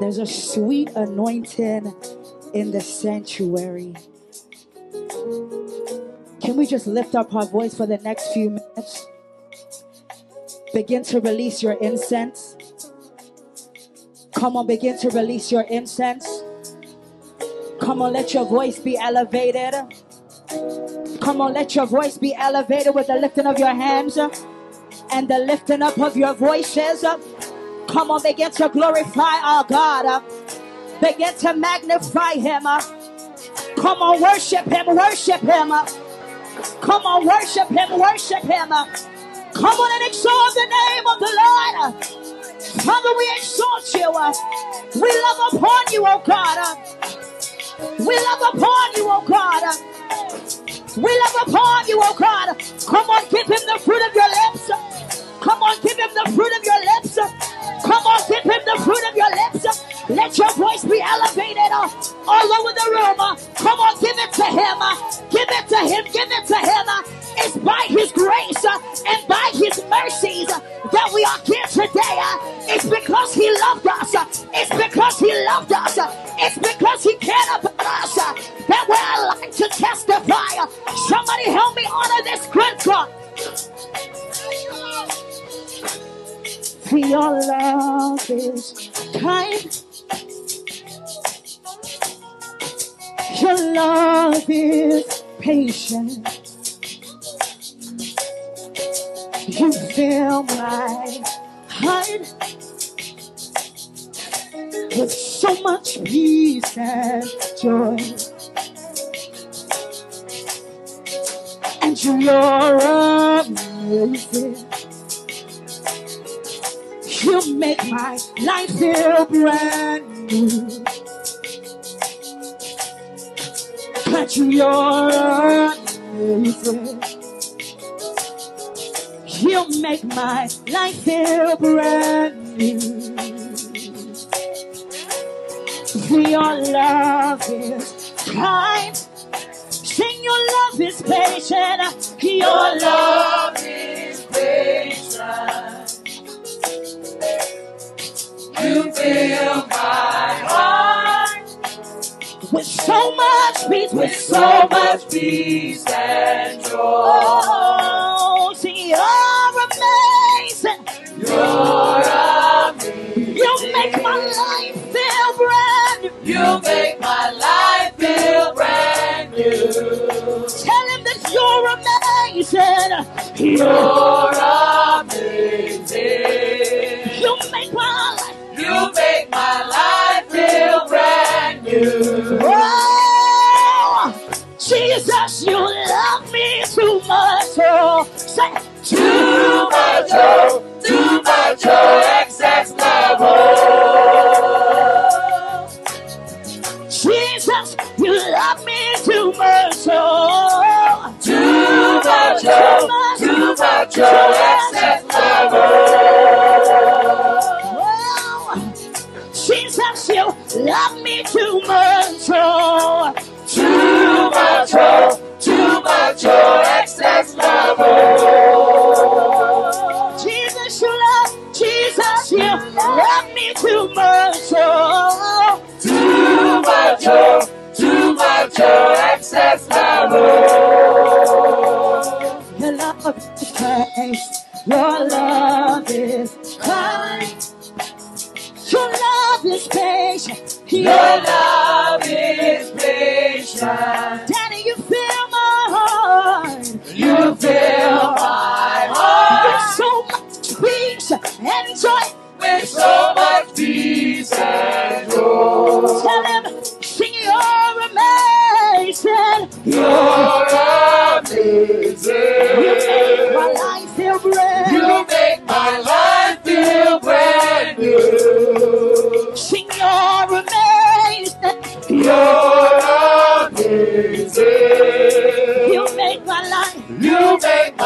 There's a sweet anointing in the sanctuary. Can we just lift up our voice for the next few minutes? Begin to release your incense. Come on, begin to release your incense. Come on, let your voice be elevated. Come on, let your voice be elevated with the lifting of your hands and the lifting up of your voices. Come on, begin to glorify our God. Uh, begin to magnify Him. Uh, come on, worship Him, worship Him. Uh, come on, worship Him, worship Him. Come on and exalt the name of the Lord. Father, we exalt you. We love upon you, oh God. We love upon you, oh God. We love upon you, oh God. Come on, give him the fruit of your lips. Come on, give him the fruit of your lips. Come on, give him the fruit of your lips. Let your voice be elevated all over the room. Come on, give it to him. Give it to him. Give it to him. It's by his grace and by his mercies that we are here today. It's because he loved us. It's because he loved us. It's because he cared about us that we're alive to testify. Somebody help me honor this scripture. Your love is kind. Your love is patient. You fill my heart with so much peace and joy. And you're amazing. You make my life feel brand new. But you're amazing. You make my life feel brand new. Your love is kind. Sing your love is patient. Your love is patient. You fill my heart with so much peace, with so much peace and joy. Oh, see, you're amazing. You're amazing. You make my life feel brand new. You make my life feel brand new. Tell him that you're amazing. You're amazing. You make my life. You make my life feel brand new. Oh, Jesus, you love me too much. Oh, say too much. Oh, too much. Oh, excess love. Oh, Jesus, you love me too much. Oh, too much. Oh, too much. Oh, Jesus, you love me too much. Oh, too much. Oh, too much. Oh, excess love. Oh, Jesus, you love. Jesus, you love me too much. Oh, too much. Oh, too much. Oh, excess love. Oh, your love is. Your love Your love is patient. Daddy, you fill my heart. You fill my heart with so much peace and joy. With so much peace and joy. Tell him, sing you're amazing. You're amazing. You make my life feel brand. You make my life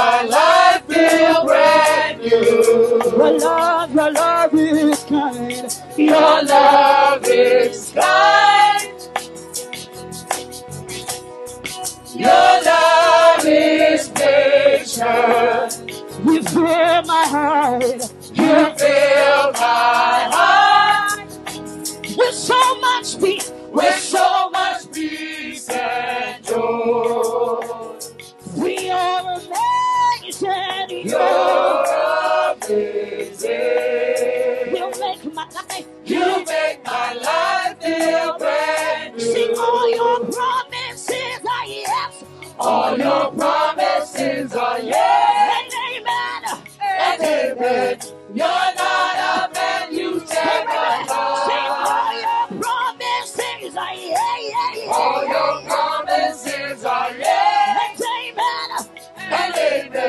my life feel brand new. Your love, your love is kind. Your love is kind. Your love is patient. You fill my heart. You fill my heart. With so much peace. with so much peace and joy. Amazing. You're amazing. You make my life. You make my life feel brand Sing all your promises are yes All your promises are yes and amen. and amen. You're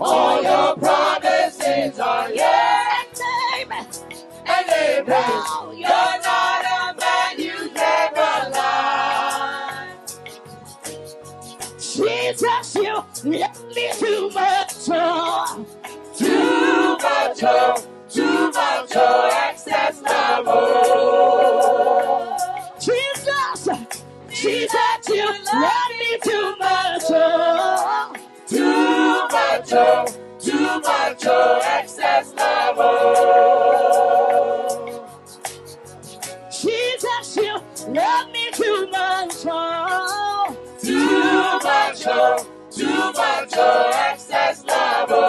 All your promises are yes and amen. You're not a man you never lie. Jesus, you love me too much, oh. too much, oh, too much, oh, excess love. Jesus, Jesus, you love me too much. Oh macho, too macho, excess lover. She you love me too oh. macho, too much, too much excess lover.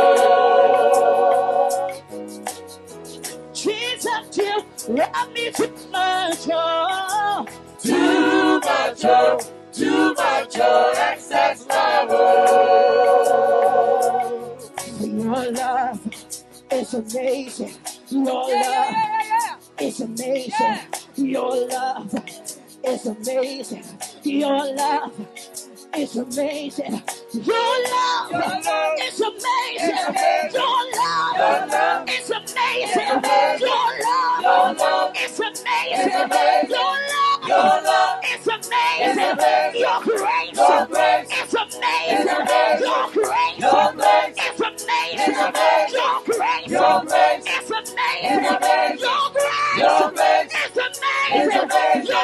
She you love me too macho, oh. too macho. Amazing. Your love is amazing. Your love is amazing. Your love is amazing. Your love is amazing. Your love is amazing. Your love is amazing. Your Your love love is amazing. Your grace is amazing. Your grace is amazing. is amazing. Your grace Your grace is amazing. is amazing. Your grace Your grace is is amazing. amazing. You're amazing. Your grace You're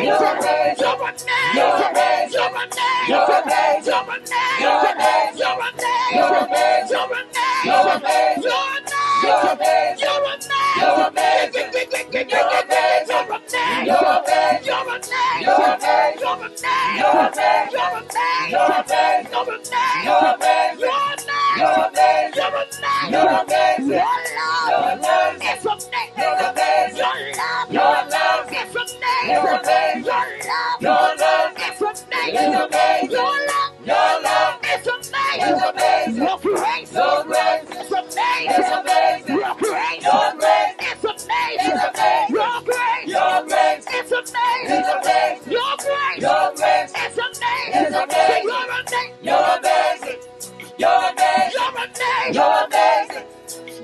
You're amazing. You're amazing. You're amazing. You're amazing. You're amazing. You're amazing. You're amazing. You're amazing. You're amazing. You're You're amazing. You're amazing. You're amazing. You're amazing. You're amazing. You're. You're amazing. You're. You're amazing. You're amazing. You're amazing. You're amazing. You're amazing. You're amazing. You're amazing. You're amazing. You're amazing. You're You're amazing. amazing. You're amazing. You're amazing. Your You're love is amazing. You're amazing. Your love Your love is amazing. You're amazing. Your love Your love is amazing. is amazing. Your love Your love is amazing. is amazing. Your grace Your grace is amazing. Your grace Your grace is amazing. Is amazing. is amazing. Your grace Your grace is amazing. is amazing. You're amazing. You're amazing. You're amazing. You're amazing. You're amazing.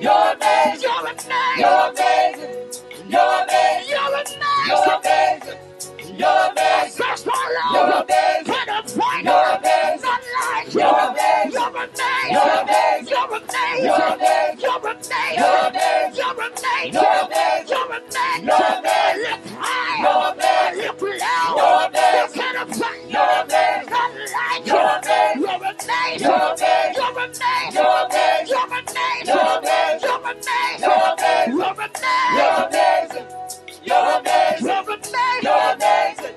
You're amazing. You're amazing. You're amazing. You're amazing. You're You're amazing. You're amazing. Search all You're over. amazing. Couldn't find You're it. amazing. None like you. You're amazing. You're amazing. You're amazing. You're amazing. You're amazing. You're amazing. You're amazing. You're amazing. You're amazing. You're amazing. You're. Look high. You're. Look low. You're amazing. You couldn't find it. You're amazing. None like you. You're amazing. You're amazing. You're amazing. You're amazing.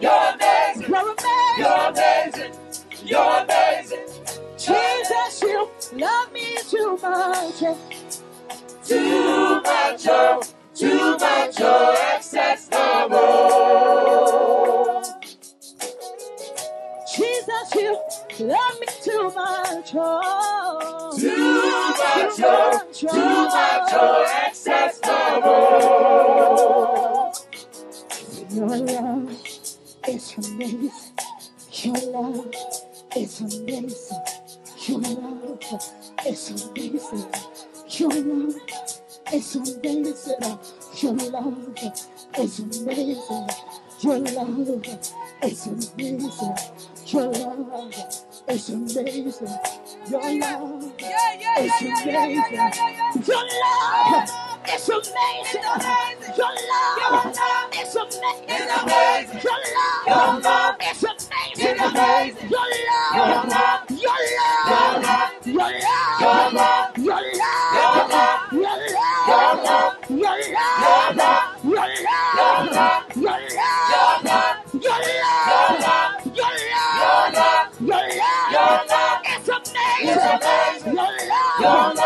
You're amazing. You're amazing. You're amazing. Jesus, you love me too much. Too much, oh, too much, oh, excess love, oh. Jesus, you love me too much. Oh. Too much, oh, too much, oh, oh, oh. excess love, oh. Your love is amazing. Your love is amazing. Your love es un deseo. Your love es un deseo. Your love es un deseo. Your love es un deseo. Your love es un deseo. Your love es un deseo. Your love yeah, amazing. Your love is amazing. Your love is amazing. Your Your love love is amazing. is amazing. Your Your love, love your love, your Your love, love your Your love, love your Your love, love your Your love, love your Your love, love your Your love, love your Your love, love your Your love, love your Your love. love It's amazing. It's amazing. Your Your love.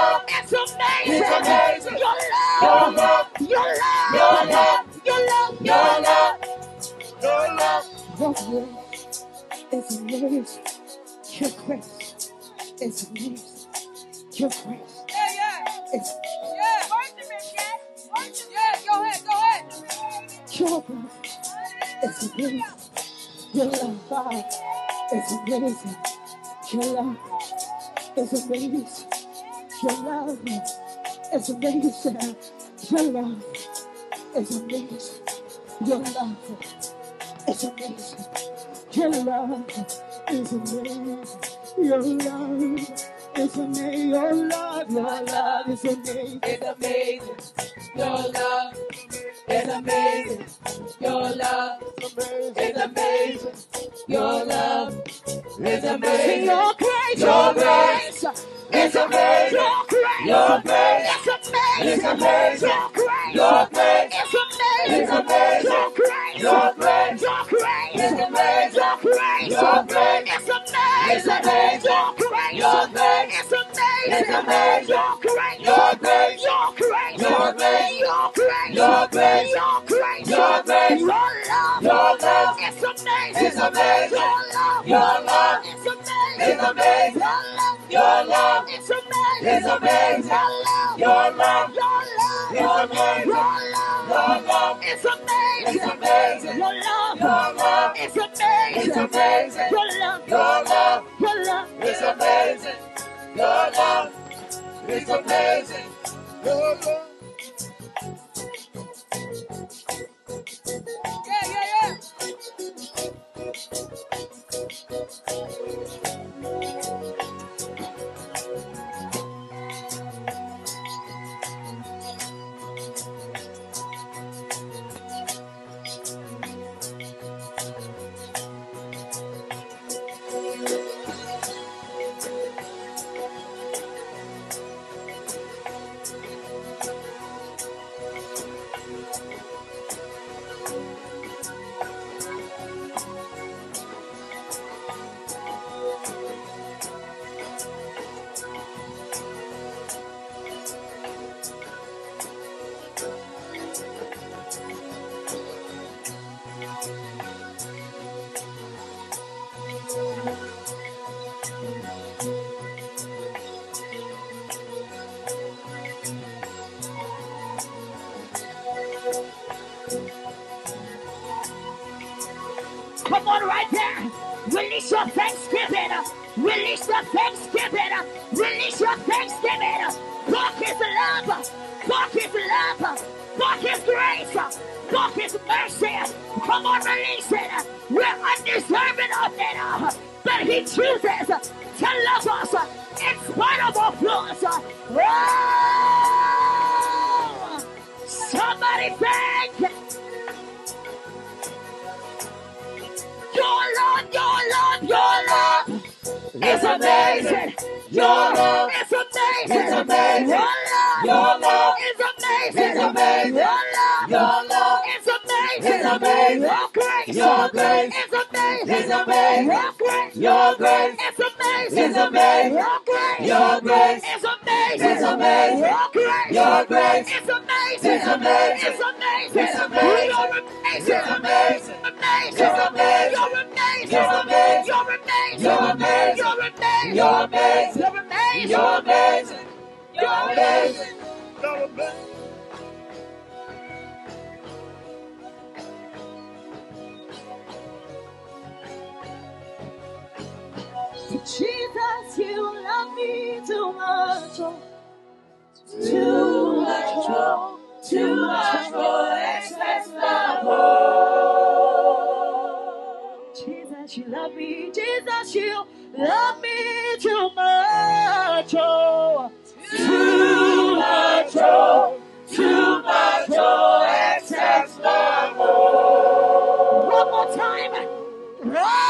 Your love. love Your love. Your love Your love. Your love Your love grace is amazing. Your grace is amazing. Your grace Yeah, yeah. Yeah. Worship Cat. Worship. Yeah, go ahead, go ahead. your grace is amazing. Your love, God, is amazing. Your love is amazing. Your love is amazing. Your love is amazing. Your love is amazing. Your love is amazing. Your love is amazing. Your love, your love is amazing. It's amazing. Your love is amazing. Your love is amazing. Your love is amazing. Your grace, Your grace is amazing. Your grace is amazing. Your grace is amazing. Your grace is amazing. Your grace is amazing. Your grace is amazing. Your grace, your grace, your grace, your grace, your grace, your grace, your love is amazing. Your love is amazing. Your love is amazing. Your love, love amazing. is amazing. Your love, Your love your love, is amazing. your love, Your love it's amazing. is amazing. Your love, Your love it's amazing. is amazing. Your love, Your love your love, is amazing. Your love is amazing. Your love. Yeah, yeah, yeah. Is amazing. Your love, Your love is amazing. is amazing. Your grace, Your grace is amazing. is amazing. Your grace, Your grace is amazing. is amazing. Your grace, Your grace is amazing. is amazing. Your grace, Your grace is amazing. is amazing. It's amazing. It's amazing. You're amazing. It's amazing. Amazing. It's amazing. You're amazing. You're amazing. You're amazing. You're amazing. You're amazing. You're amazing. You're amazing. You're amazing. You're amazing. You're amazing. Jesus, you love me too much. Too much. Too much for excess love. Jesus, you love me. Jesus, you love me too much. Too much. Too much for excess love. One more time. Run!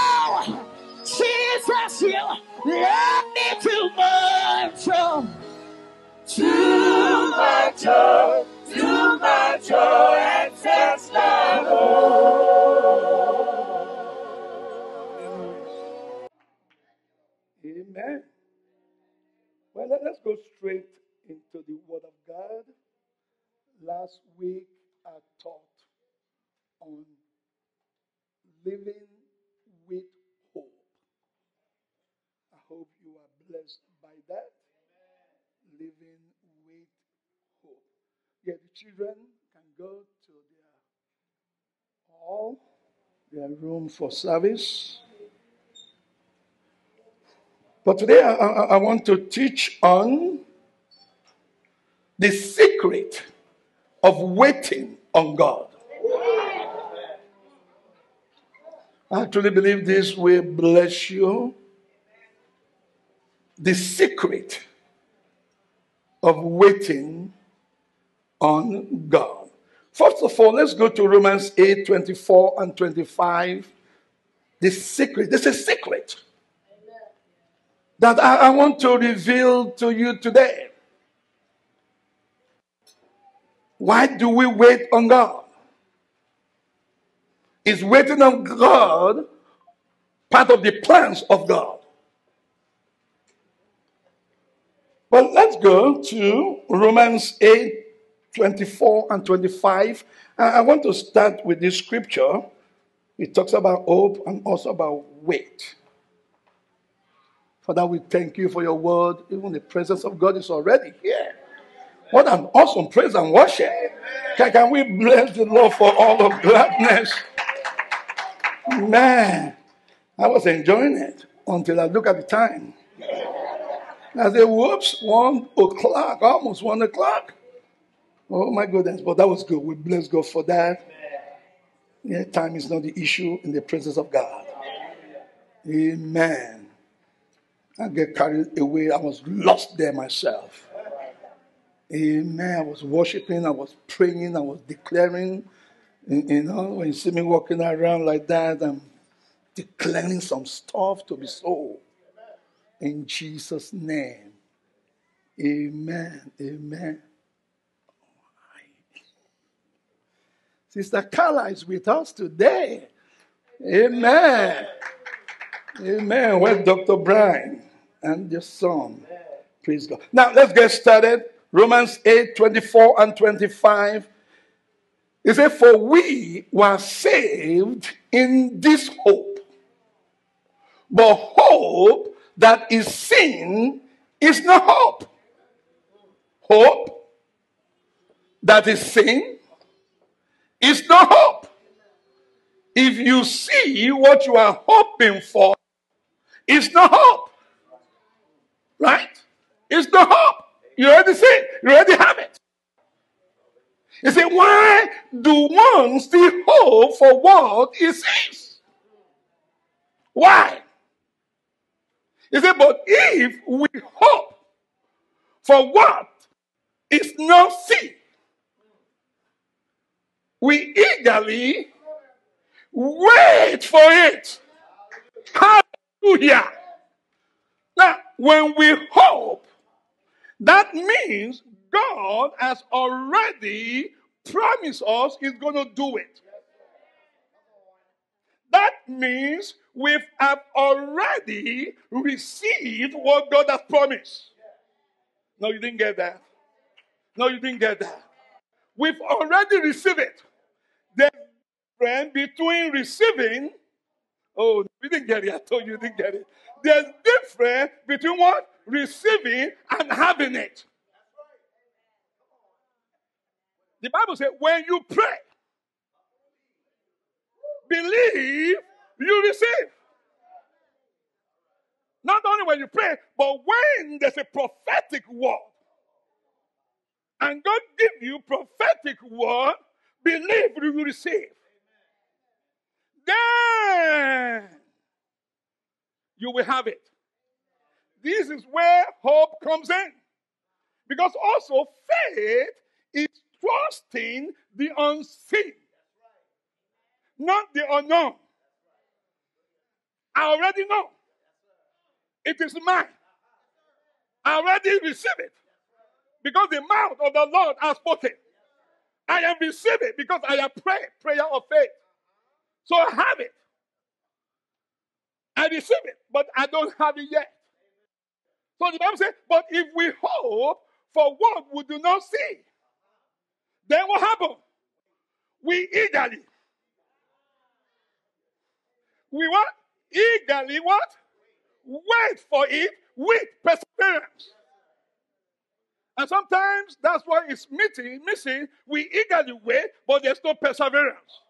Jesus, you love me too much. Oh, Too much joy, too much joy, excess love. Amen. Well, let- let's go straight into the Word of God. Last week I taught on living with hope. I hope you are blessed by that. Living with hope. Yeah, the children can go to their hall, their room for service. But today I, I, want to teach on the secret of waiting on God. I truly believe this will bless you. The secret of waiting on God. First of all, let's go to Romans 8 24 and 25. The secret, this is secret that I, I want to reveal to you today. Why do we wait on God? Is waiting on God part of the plans of God? Well, let's go to Romans 8 24 and 25. I want to start with this scripture. It talks about hope and also about wait. Father, we thank you for your word. Even the presence of God is already here. What an awesome praise and worship. Can, can we bless the Lord for all of gladness? Man, I was enjoying it until I look at the time. I said, whoops, one o'clock, almost one o'clock. Oh my goodness, but that was good. We bless God for that. Yeah, time is not the issue in the presence of God. Amen. I get carried away. I was lost there myself. Amen. I was worshiping, I was praying, I was declaring. You you know, when you see me walking around like that, I'm declaring some stuff to be sold. In Jesus' name. Amen. Amen. Sister Carla is with us today. Amen. Amen. Well, Dr. Brian and your son. Praise God. Now let's get started. Romans 8 24 and 25. It said, For we were saved in this hope. But hope that is seen is not hope. Hope that is seen is not hope. If you see what you are hoping for, it's not hope. Right? It's not hope. You already see it. You already have it. You say, why do one still hope for what it sees? Why? He said, but if we hope for what is not seen, we eagerly wait for it. Hallelujah. Now, when we hope, that means God has already promised us He's going to do it. That means we have already received what God has promised. No, you didn't get that. No, you didn't get that. We've already received it. Difference between receiving. Oh, you didn't get it. I told you you didn't get it. There's difference between what? Receiving and having it. The Bible says when you pray, believe you receive. Not only when you pray, but when there's a prophetic word, and God give you prophetic word, believe you receive. Then you will have it. This is where hope comes in. Because also faith is trusting the unseen, not the unknown. I already know. It is mine. I already receive it. Because the mouth of the Lord has spoken. I am receiving because I have prayed prayer of faith. So I have it. I receive it, but I don't have it yet. So the Bible says, but if we hope for what we do not see, then what happens? We eagerly. We what? Eagerly what? Wait for it with perseverance. And sometimes that's why it's missing, missing. We eagerly wait, but there's no perseverance.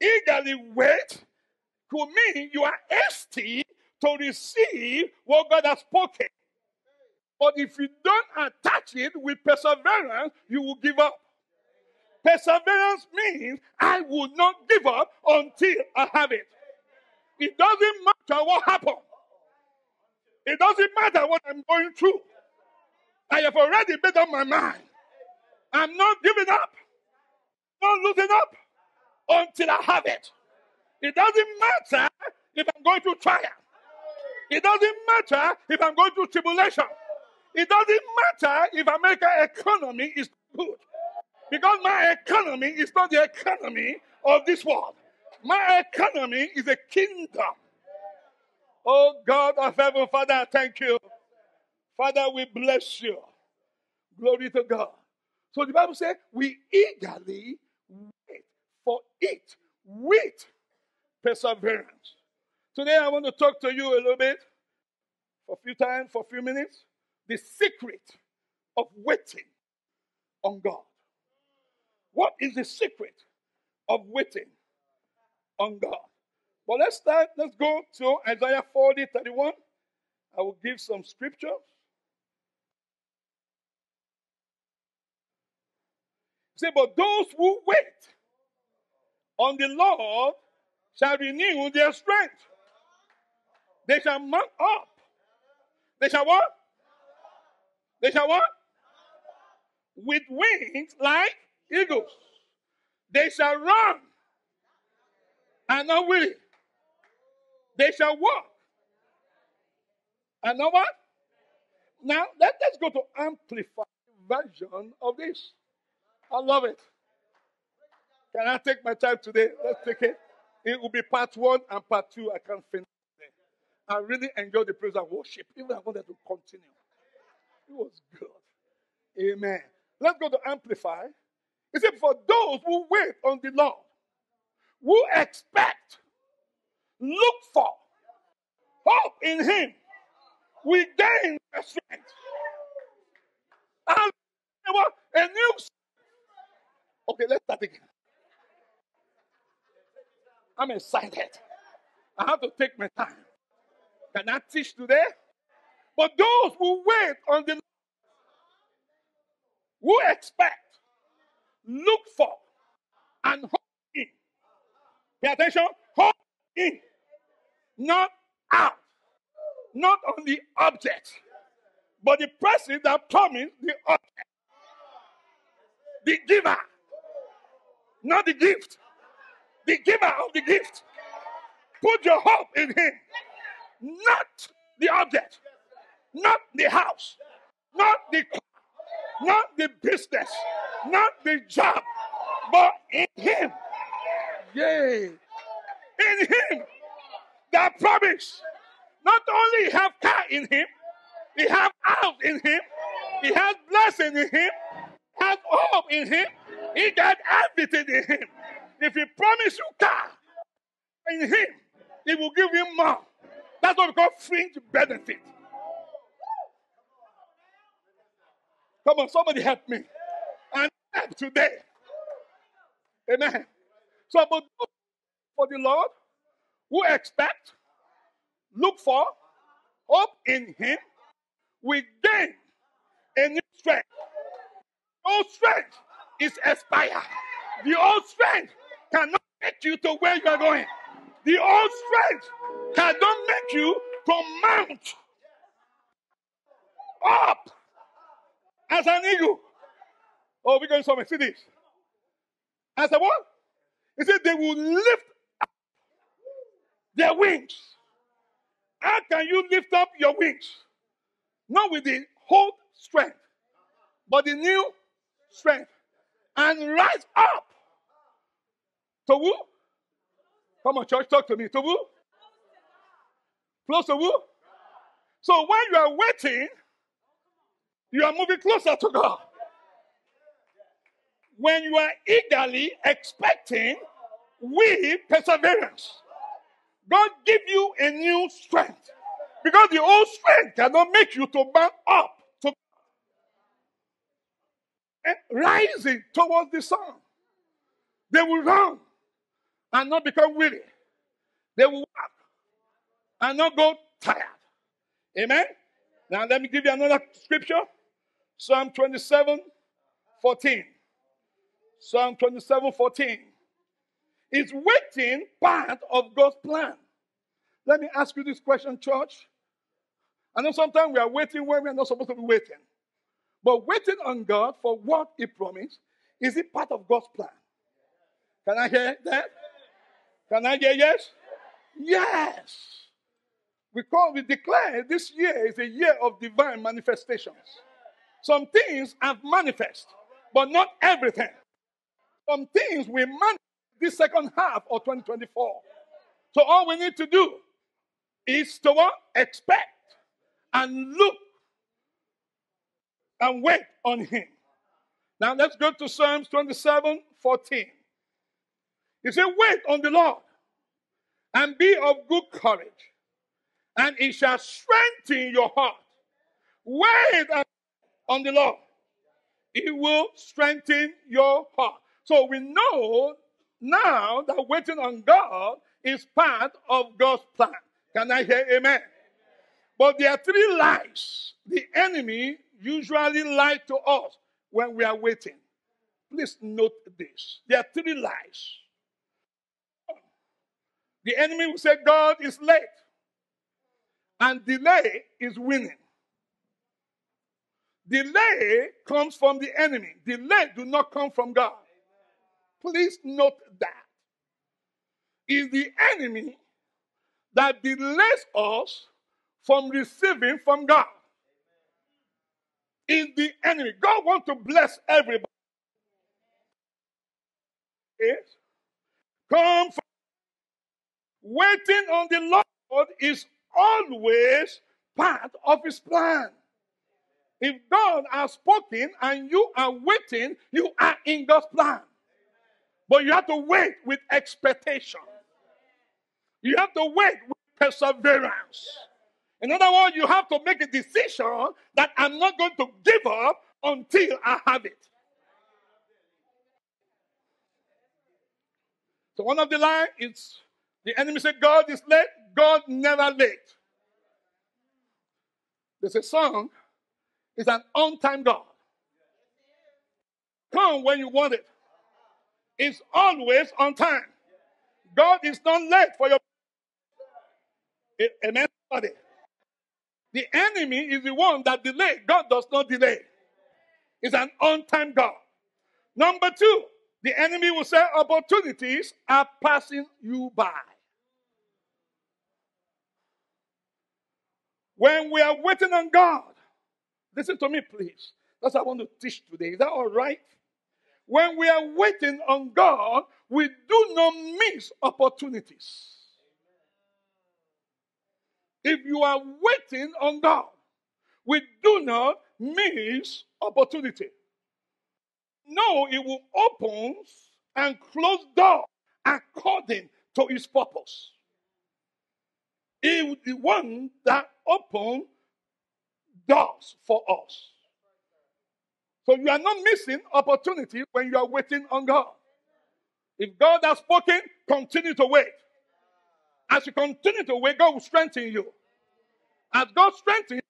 Eagerly wait could mean you are hasty to receive what God has spoken. But if you don't attach it with perseverance, you will give up. Perseverance means I will not give up until I have it. It doesn't matter what happened. It doesn't matter what I'm going through. I have already made up my mind. I'm not giving up, not losing up until I have it. It doesn't matter if I'm going through trial. It doesn't matter if I'm going through tribulation. It doesn't matter if American economy is good. Because my economy is not the economy of this world. My economy is a kingdom. Oh God of heaven, Father, thank you. Father, we bless you. Glory to God. So the Bible says we eagerly for it with perseverance. Today I want to talk to you a little bit for a few times, for a few minutes, the secret of waiting on God. What is the secret of waiting on God? Well, let's start. Let's go to Isaiah 40 31. I will give some scriptures. Say, but those who wait on the Lord shall renew their strength. They shall mount up. They shall what? They shall what? With wings like eagles. They shall run and not weary. They shall walk. And know what? Now let, us go to amplified version of this. I love it. Can I take my time today? Let's take it. It will be part one and part two. I can't finish. I really enjoyed the praise and worship. Even I wanted to continue. It was good. Amen. Let's go to Amplify. He said, For those who wait on the Lord, who expect, look for, hope in Him, we gain strength. And a new. Okay, let's start again. I'm excited. I have to take my time. Can I teach today? But those who wait on the who expect, look for, and hope in. Pay attention. Hope in. Not out. Not on the object. But the person that promised the object. The giver. Not the gift the giver of the gift. Put your hope in him, not the object, not the house, not the car, not the business, not the job, but in him. Yay. In him. That promise. Not only have car in him, he have house in him, he has blessing in him, have hope in him, he got everything in him. If he promise you car in him, he will give you more. That's what we call fringe benefit. Come on, somebody help me. And help today. Amen. So, but for the Lord, who expect, look for, hope in Him, we gain a new strength. No strength is expired. The old strength cannot get you to where you are going. The old strength cannot make you to mount up as an eagle. Oh, we're going somewhere. See this. As a what? He said they will lift up their wings. How can you lift up your wings? Not with the whole strength, but the new strength. And rise up. To who? Come on, church, talk to me. To who? Close to who? So when you are waiting, you are moving closer to God. When you are eagerly expecting with perseverance, God give you a new strength. Because the old strength cannot make you to bound up to rising towards the sun. They will run and not become weary. They will walk and not go tired. Amen. Now let me give you another scripture. Psalm 27, 14. Psalm 27, 14. Is waiting part of God's plan? Let me ask you this question, church. I know sometimes we are waiting when we are not supposed to be waiting. But waiting on God for what He promised, is it part of God's plan? Can I hear that? Can I hear yes? Yes. We call, we declare this year is a year of divine manifestations. Some things have manifest, but not everything. Some things we manifest this second half of 2024. So all we need to do is to what? Expect and look and wait on him. Now let's go to Psalms 27 14. He said, Wait on the Lord and be of good courage, and it shall strengthen your heart. Wait on the Lord, it will strengthen your heart. So we know now that waiting on God is part of God's plan. Can I hear amen? But there are three lies the enemy usually lies to us when we are waiting. Please note this. There are three lies. The enemy will say God is late, and delay is winning. Delay comes from the enemy. Delay do not come from God. Please note that. Is the enemy that delays us from receiving from God. Is the enemy. God wants to bless everybody. Come from waiting on the Lord is always part of his plan. If God has spoken and you are waiting, you are in God's plan. But you have to wait with expectation. You have to wait with perseverance. In other words, you have to make a decision that I'm not going to give up until I have it. So one of the lines is the enemy said, God is late. God never late. There's a song. It's an on-time God. Come when you want it. It's always on time. God is not late for your. Amen. The enemy is the one that delay. God does not delay. It's an on-time God. Number two, the enemy will say opportunities are passing you by. When we are waiting on God, listen to me, please. That's what I want to teach today. Is that all right? When we are waiting on God, we do not miss opportunities. If you are waiting on God, we do not miss opportunity. No, it will open and close door according to his purpose. It will be one that open doors for us. So you are not missing opportunity when you are waiting on God. If God has spoken, continue to wait. As you continue to wait, God will strengthen you. As God strengthens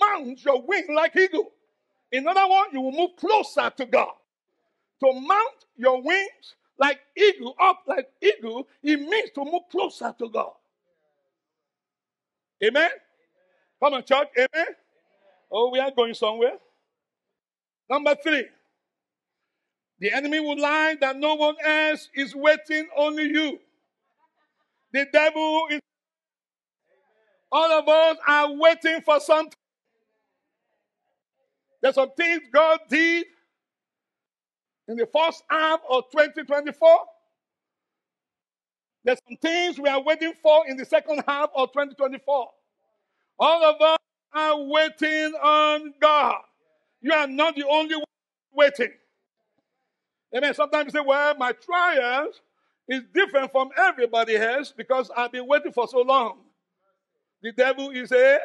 mount your wing like eagle. In other words, you will move closer to God. To mount your wings like eagle, up like eagle, it means to move closer to God. Amen? Come on, church. Amen? Oh, we are going somewhere. Number three, the enemy will lie that no one else is waiting, only you. The devil is. All of us are waiting for something. There's some things God did in the first half of 2024. There's some things we are waiting for in the second half of 2024. All of us are waiting on God. You are not the only one waiting. Amen. Sometimes you say, well, my trials is different from everybody else because I've been waiting for so long. The devil is a.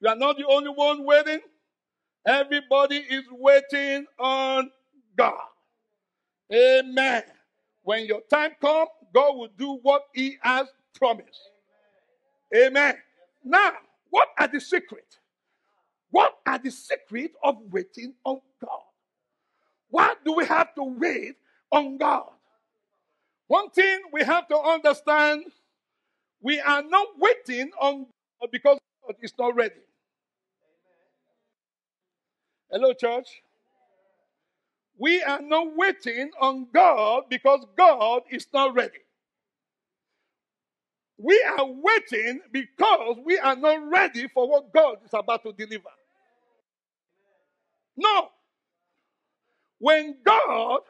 You are not the only one waiting. Everybody is waiting on God. Amen. When your time comes, God will do what He has promised. Amen. Now, what are the secret? What are the secret of waiting on God? Why do we have to wait on God? One thing we have to understand we are not waiting on God because God is not ready. Hello, church. We are not waiting on God because God is not ready. We are waiting because we are not ready for what God is about to deliver. No. When God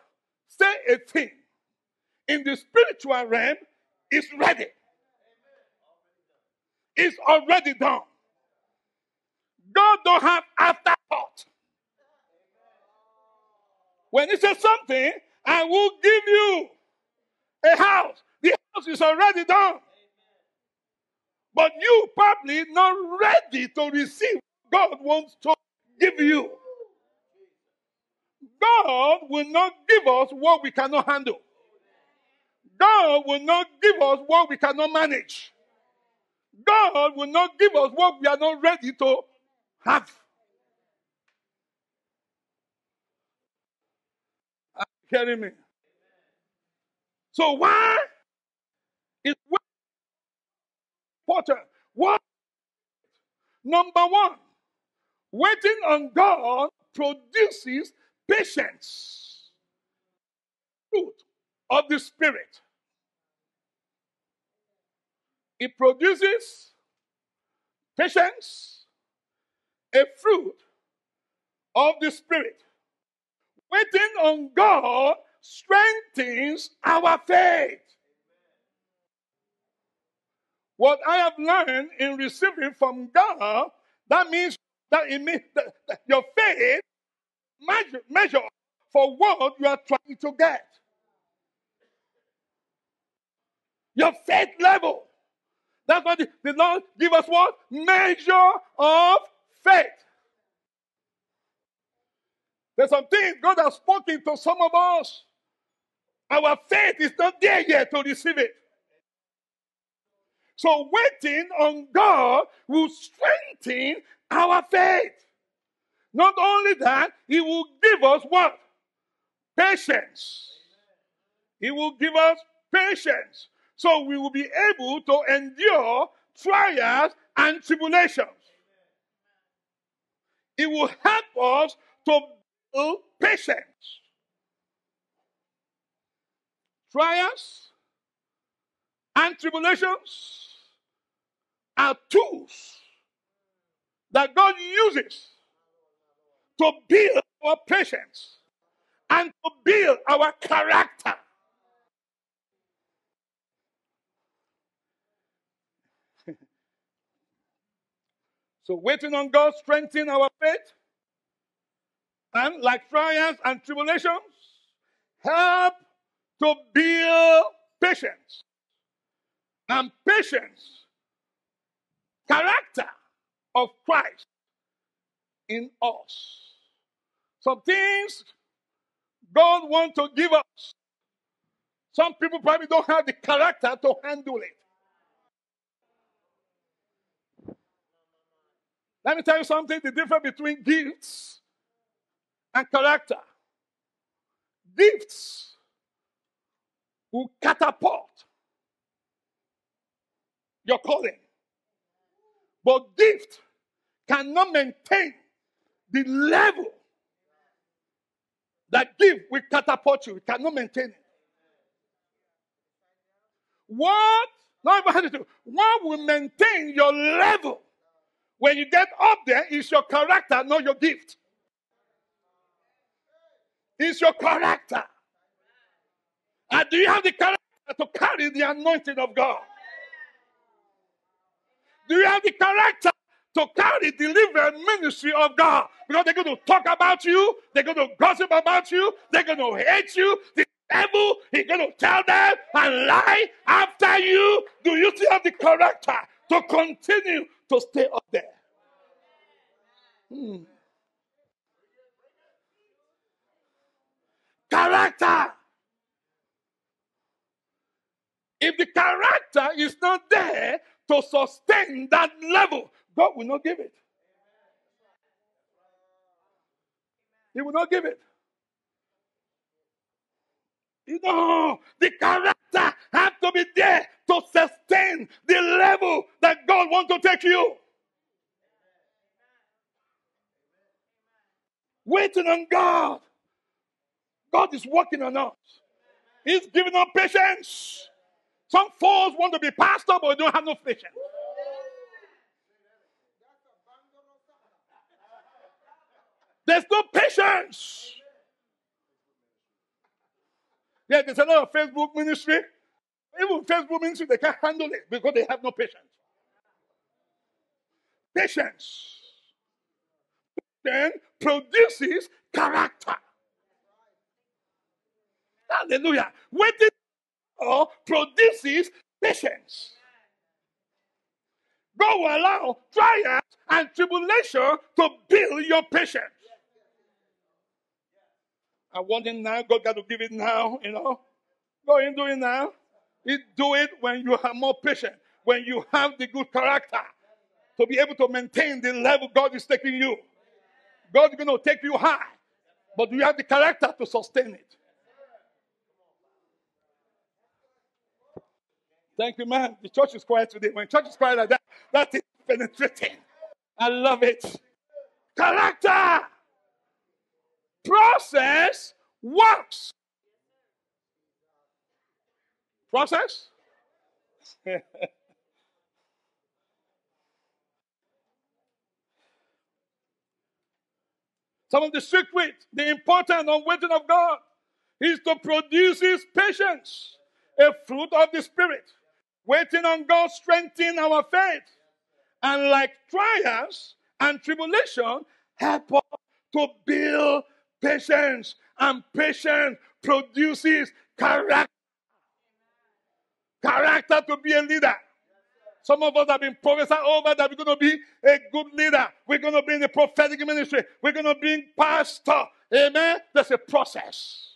say a thing in the spiritual realm, it's ready. It's already done. God don't have afterthought. When he says something, I will give you a house. The house is already done. But you probably not ready to receive God wants to give you. God will not give us what we cannot handle. God will not give us what we cannot manage. God will not give us what we are not ready to have. Are you hearing me? So why is important? What? Number one, waiting on God produces patience, fruit of the Spirit. It produces patience, a fruit of the Spirit. Waiting on God strengthens our faith. What I have learned in receiving from God, that means that it means that, that your faith measure, measure for what you are trying to get. Your faith level. That's why the, the Lord give us what? Measure of faith. There's some things God has spoken to some of us. Our faith is not there yet to receive it. So waiting on God will strengthen our faith. Not only that, He will give us what? Patience. He will give us patience. So we will be able to endure trials and tribulations. It will help us to build patience. Trials and tribulations are tools that God uses to build our patience and to build our character. so waiting on God strengthen our faith and like trials and tribulations help to build patience and patience character of Christ in us. Some things God wants to give us. Some people probably don't have the character to handle it. Let me tell you something the difference between gifts and character. Gifts will catapult your calling, but gift cannot maintain the level that gift will catapult you. It cannot maintain it. What? Not even What will maintain your level when you get up there is your character, not your gift. It's your character. And do you have the character to carry the anointing of God? Do you have the character to carry the deliverance ministry of God? Because they're going to talk about you, they're going to gossip about you, they're going to hate you. The devil is going to tell them and lie after you. Do you still have the character to continue to stay up there? Hmm. Character. If the character is not there to sustain that level, God will not give it. He will not give it. You know, the character has to be there to sustain the level that God wants to take you. Waiting on God. God is working on us. He's giving us patience. Some fools want to be pastor, but don't have no patience. There's no patience. Yeah, there's a lot of Facebook ministry. Even Facebook ministry, they can't handle it because they have no patience. Patience then produces character. Hallelujah. Waiting produces patience. God will allow trials and tribulation to build your patience. I want it now. God got to give it now, you know. Go and do it now. You do it when you have more patience, when you have the good character to be able to maintain the level God is taking you. God is going to take you high, but you have the character to sustain it. Thank you, man. The church is quiet today. When church is quiet like that, that is penetrating. I love it. Character. Process works. Process? Some of the secret, the importance of waiting of God is to produce his patience, a fruit of the Spirit. Waiting on God strengthen our faith. And like trials and tribulation, help us to build patience. And patience produces character. Character to be a leader. Some of us have been prophesied over that we're going to be a good leader. We're going to be in the prophetic ministry. We're going to be a pastor. Amen. There's a process.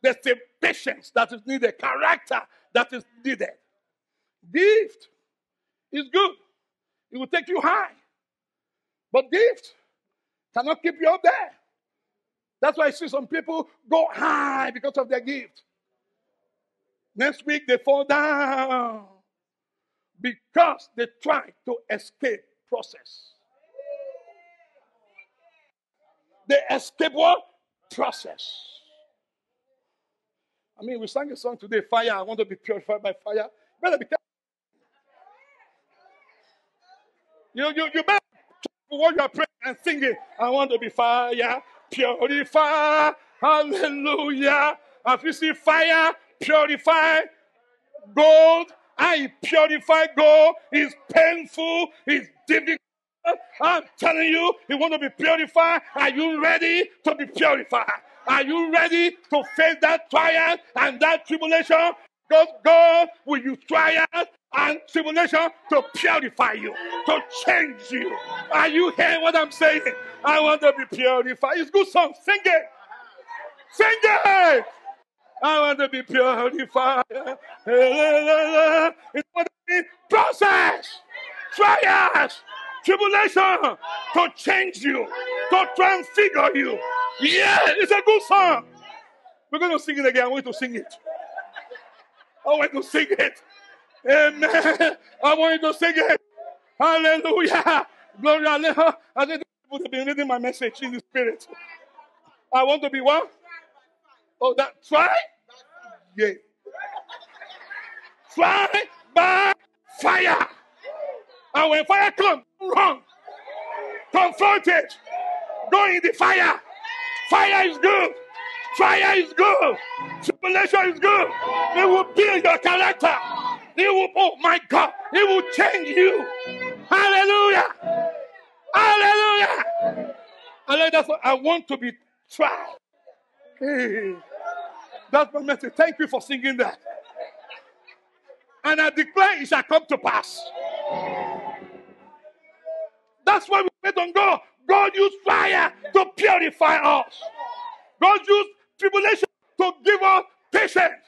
There's a patience that is needed, character that is needed. Gift is good. It will take you high. But gift cannot keep you up there. That's why I see some people go high because of their gift. Next week they fall down because they try to escape process. They escape what? Process. I mean, we sang a song today, Fire. I want to be purified by fire. better be. You, you, you better what you are praying and singing. I want to be fire, purify. Hallelujah. If you see fire, purify, gold, I purify gold. It's painful, it's difficult. I'm telling you, you want to be purified. Are you ready to be purified? Are you ready to face that trial and that tribulation? Because God will use trial and tribulation to purify you, to change you. Are you hearing what I'm saying? I want to be purified. It's good song. Sing it. Sing it. I want to be purified. It's what it process, trials, tribulation to change you, to transfigure you. Yeah, it's a good song. We're going to sing it again. I want you to sing it. I want to sing it. Amen. I want you to sing it. Hallelujah. Glory. I think people have been reading my message in the spirit. I want to be what? Oh, that try? Yeah. Try by fire. And when fire comes, run. Confront it. Go in the fire. Fire is good. Fire is good. Tribulation is good. It will build your character. It will, oh my God, it will change you. Hallelujah. Hallelujah. I like that. I want to be tried. Hey, that's my message. Thank you for singing that. And I declare it shall come to pass. That's why we wait on God. God used fire to purify us. God used tribulation to give us patience.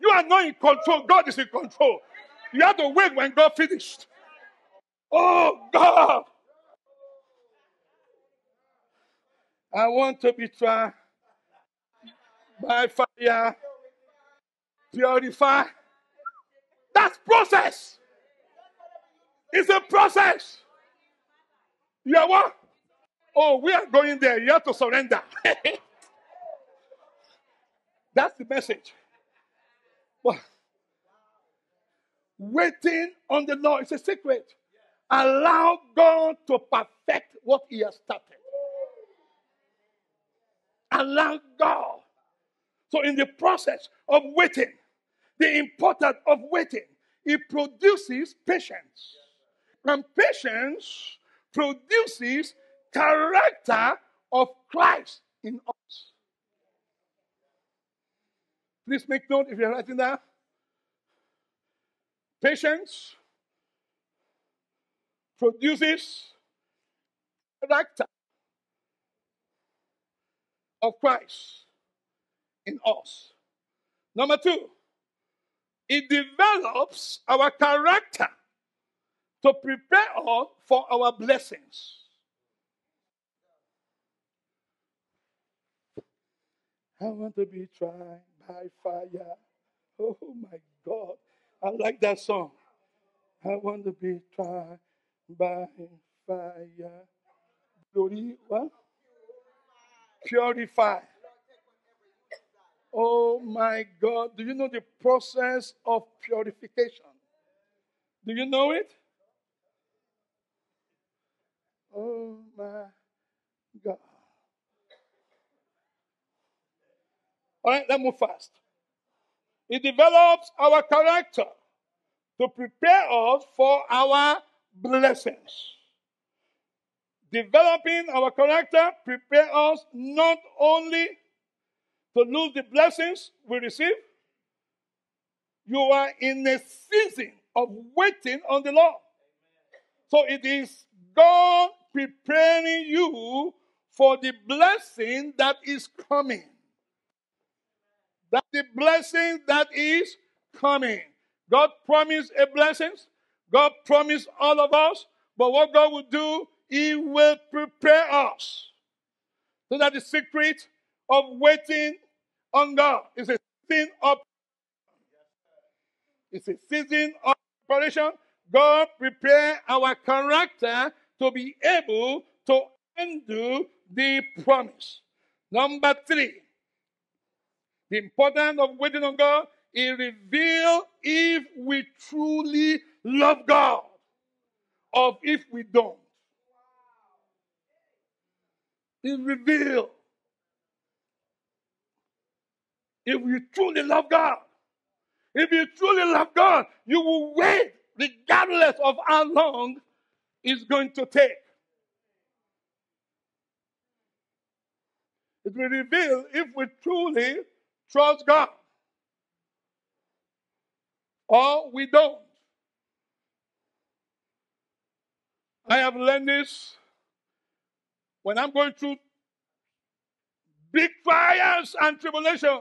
You are not in control. God is in control. You have to wait when God finished. Oh God. I want to be tried by fire, purify. That's process. It's a process. You are what? Oh, we are going there. You have to surrender. That's the message. But waiting on the Lord is a secret. Allow God to perfect what He has started. Allow God. So, in the process of waiting, the importance of waiting, it produces patience. And patience produces character of Christ in us. Please make note if you're writing that. Patience produces character of Christ in us. Number two, it develops our character to prepare us for our blessings. I want to be tried by fire. Oh my God. I like that song. I want to be tried by fire. Glory, what? Purify. Oh my God. Do you know the process of purification? Do you know it? Oh my God. All right, let's move fast. It develops our character to prepare us for our blessings. Developing our character prepare us not only to lose the blessings we receive, you are in a season of waiting on the Lord. So it is God preparing you for the blessing that is coming. That the blessing that is coming. God promised a blessing. God promised all of us. But what God will do, He will prepare us. So that the secret of waiting on God is a season of it's a season of preparation. God prepare our character to be able to undo the promise. Number three, the importance of waiting on God is reveal if we truly love God or if we don't. It reveal if you truly love God. If you truly love God, you will wait regardless of how long it's going to take. It will reveal if we truly trust God or we don't. I have learned this when I'm going through big trials and tribulation.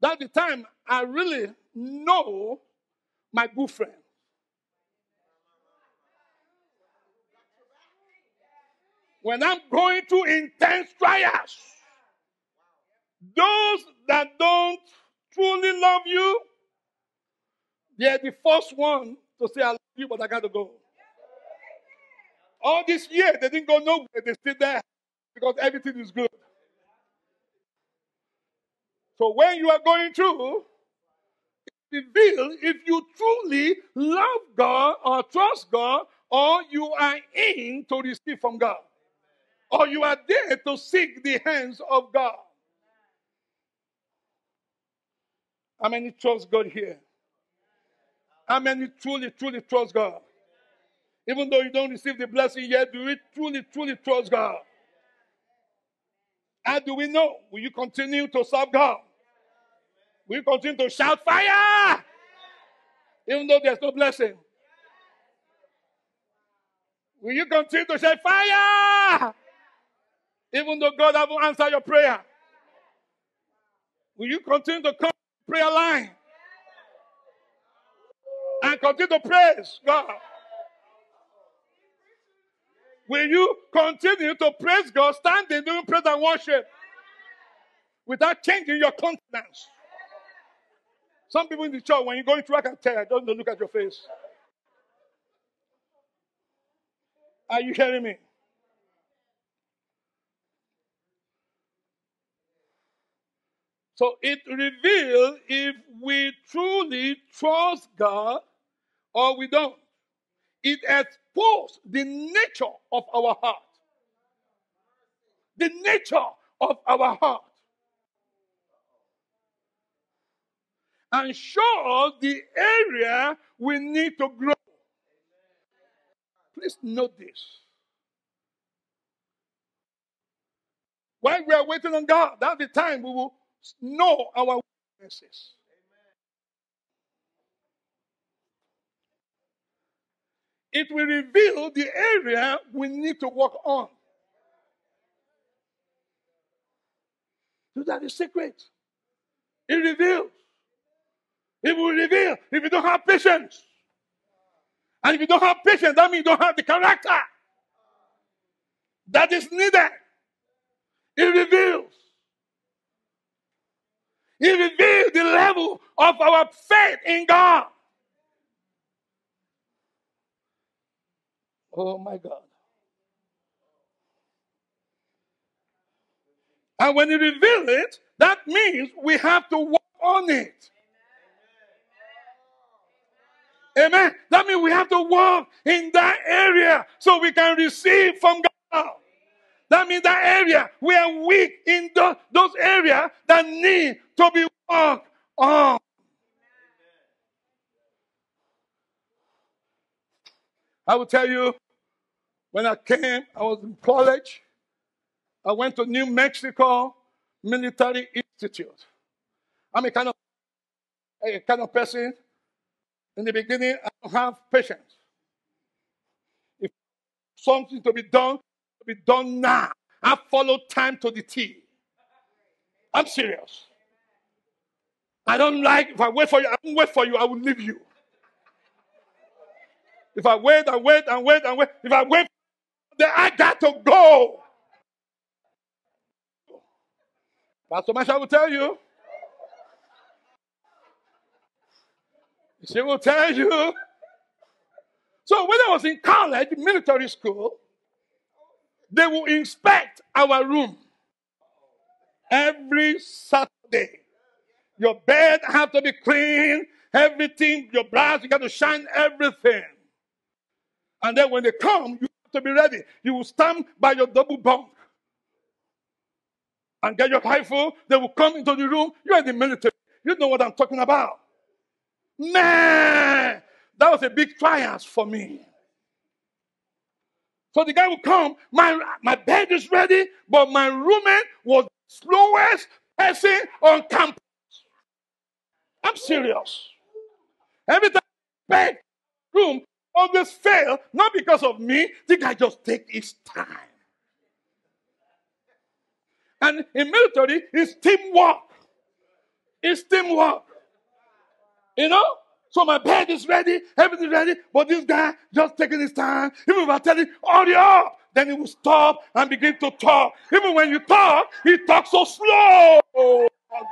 That's the time I really know my good friend. When I'm going through intense trials, those that don't truly love you, they're the first one to say I love you, but I got to go. All this year, they didn't go nowhere. They stayed there because everything is good. So when you are going through, reveal if you truly love God or trust God or you are in to receive from God or you are there to seek the hands of God. How many trust God here? How many truly, truly trust God? Even though you don't receive the blessing yet, do we truly, truly trust God? How do we know? Will you continue to serve God? Will you continue to shout fire? Even though there's no blessing. Will you continue to shout fire? Even though God haven't answered your prayer. Will you continue to come prayer line? And continue to praise God. Will you continue to praise God standing doing praise and worship without changing your countenance? Some people in the church, when you go into, I can tell, don't look at your face. Are you hearing me? So it reveals if we truly trust God or we don't. It exposes the nature of our heart. The nature of our heart. And shows the area we need to grow. Please note this. While we are waiting on God, that's the time we will know our weaknesses. It will reveal the area we need to work on. So that is secret. It reveals. It will reveal if you don't have patience. And if you don't have patience, that means you don't have the character that is needed. It reveals. It reveals the level of our faith in God. Oh my God. And when you reveal it, that means we have to work on it. Amen. That means we have to walk in that area so we can receive from God. That means that area we are weak in those, those areas that need to be worked on. I will tell you, when I came, I was in college. I went to New Mexico Military Institute. I'm a kind of a kind of person. In the beginning, I don't have patience. If something to be done, to be done now. I follow time to the T. I'm serious. I don't like if I wait for you, I won't wait for you, I will leave you. If I wait and wait and wait and wait, if I wait, then I got to go. Pastor Marcia will tell you. She will tell you. So when I was in college, military school, they will inspect our room every Saturday. Your bed have to be clean, everything, your brass, you got to shine everything. And then when they come, you have to be ready. You will stand by your double bunk and get your rifle. They will come into the room. You're in the military. You know what I'm talking about. Man, that was a big triumph for me. So the guy will come, my, my bed is ready, but my roommate was slowest person on campus. I'm serious. Every time bed room always fail, not because of me, the guy just take his time. And in military, it's teamwork. It's teamwork. You know? So my bed is ready, everything's ready, but this guy just taking his time. Even if I tell him, hurry up, then he will stop and begin to talk. Even when you talk, he talks so slow. Oh, God.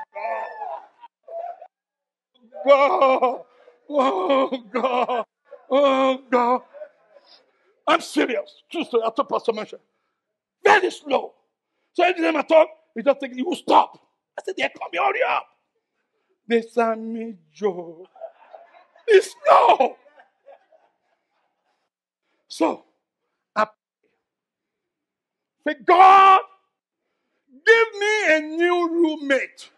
God. Oh, God. Oh God. I'm serious. Story. I told Pastor Marcia. Very slow. So every time I talk, he just think, you will stop. I said, yeah, come here, hurry up. They sent me Joe. It's slow. So, I say, God, give me a new roommate.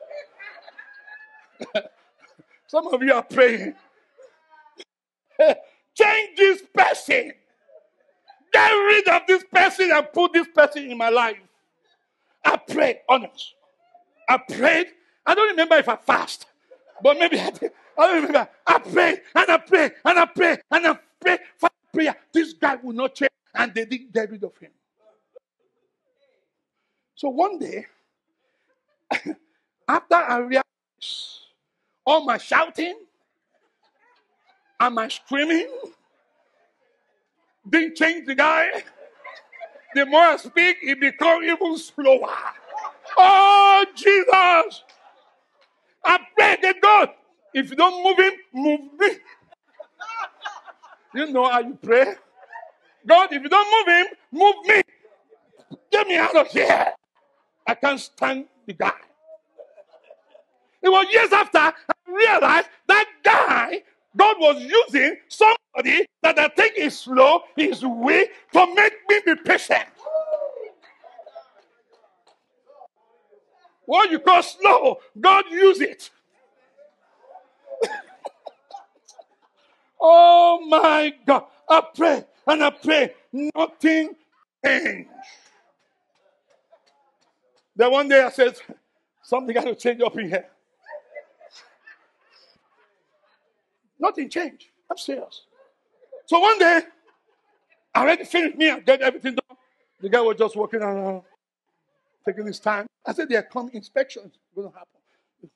Some of you are praying. Change this person. Get rid of this person and put this person in my life. I prayed, honest. I prayed. I don't remember if I fast, but maybe I did. Oh, I don't remember. I prayed and I pray and I pray and I pray for prayer. This guy will not change, and they didn't get rid of him. So one day, after I realized all my shouting and my screaming didn't change the guy. The more I speak, it becomes even slower. Oh, Jesus. I pray to God. If you don't move him, move me. You know how you pray? God, if you don't move him, move me. Get me out of here. I can't stand the guy. It was years after I realized that guy, God was using somebody that I think is slow, is weak, to make me be patient. What you call slow, God use it. Oh my God. I pray and I pray. Nothing changed. Then one day I said, something got to change up in here. Nothing changed. I'm serious. So one day, I already finished me and get everything done. The guy was just walking around, taking his time. I said, there come inspections going to happen.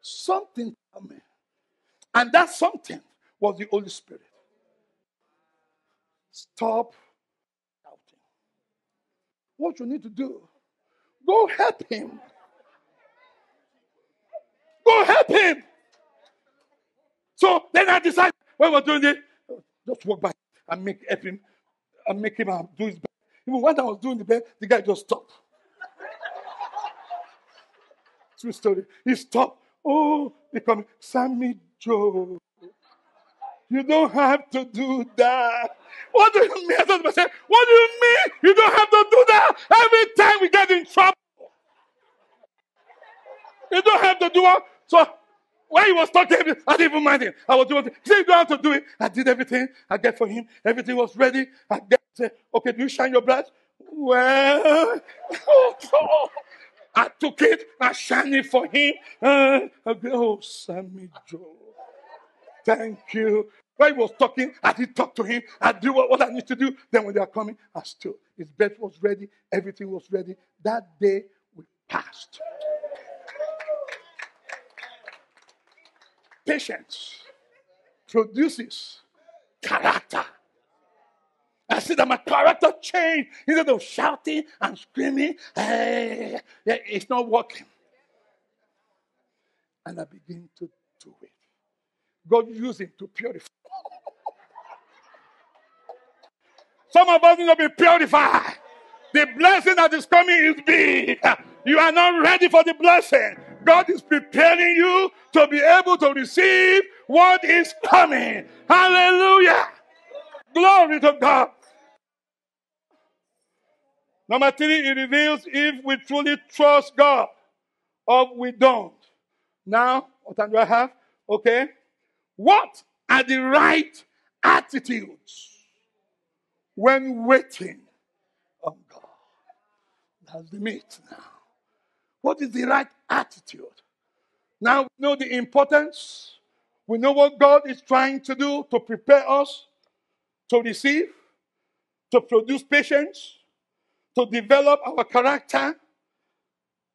Something coming. And that something was the Holy Spirit. Stop doubting. What you need to do, go help him. Go help him. So then I decided when we're doing it, just walk by and make help him and make him um, do his best. Even when I was doing the best, the guy just stopped. True story. He stopped. Oh, they come, Sammy Joe. You don't have to do that. What do you mean? What do you mean? You don't have to do that. Every time we get in trouble. You don't have to do it. So when he was talking, I didn't even mind him. I was doing it. He said, You don't have to do it. I did everything. I get for him. Everything was ready. I get say, Okay, do you shine your blood? Well, I took it. I shined it for him. Uh, oh, Sammy Joe. Thank you. When he was talking, I did talk to him. I do what, what I need to do. Then when they are coming, I stood. His bed was ready. Everything was ready. That day, we passed. Patience produces character. I see that my character changed. Instead of shouting and screaming, hey, it's not working. And I begin to do it. God used him to purify. Some of us need to be purified. The blessing that is coming is big. You are not ready for the blessing. God is preparing you to be able to receive what is coming. Hallelujah. Glory to God. Number three, it reveals if we truly trust God or we don't. Now, what time do I have? Okay. What are the right attitudes when waiting on God? That's the meat now. What is the right attitude? Now we know the importance. We know what God is trying to do to prepare us to receive, to produce patience, to develop our character,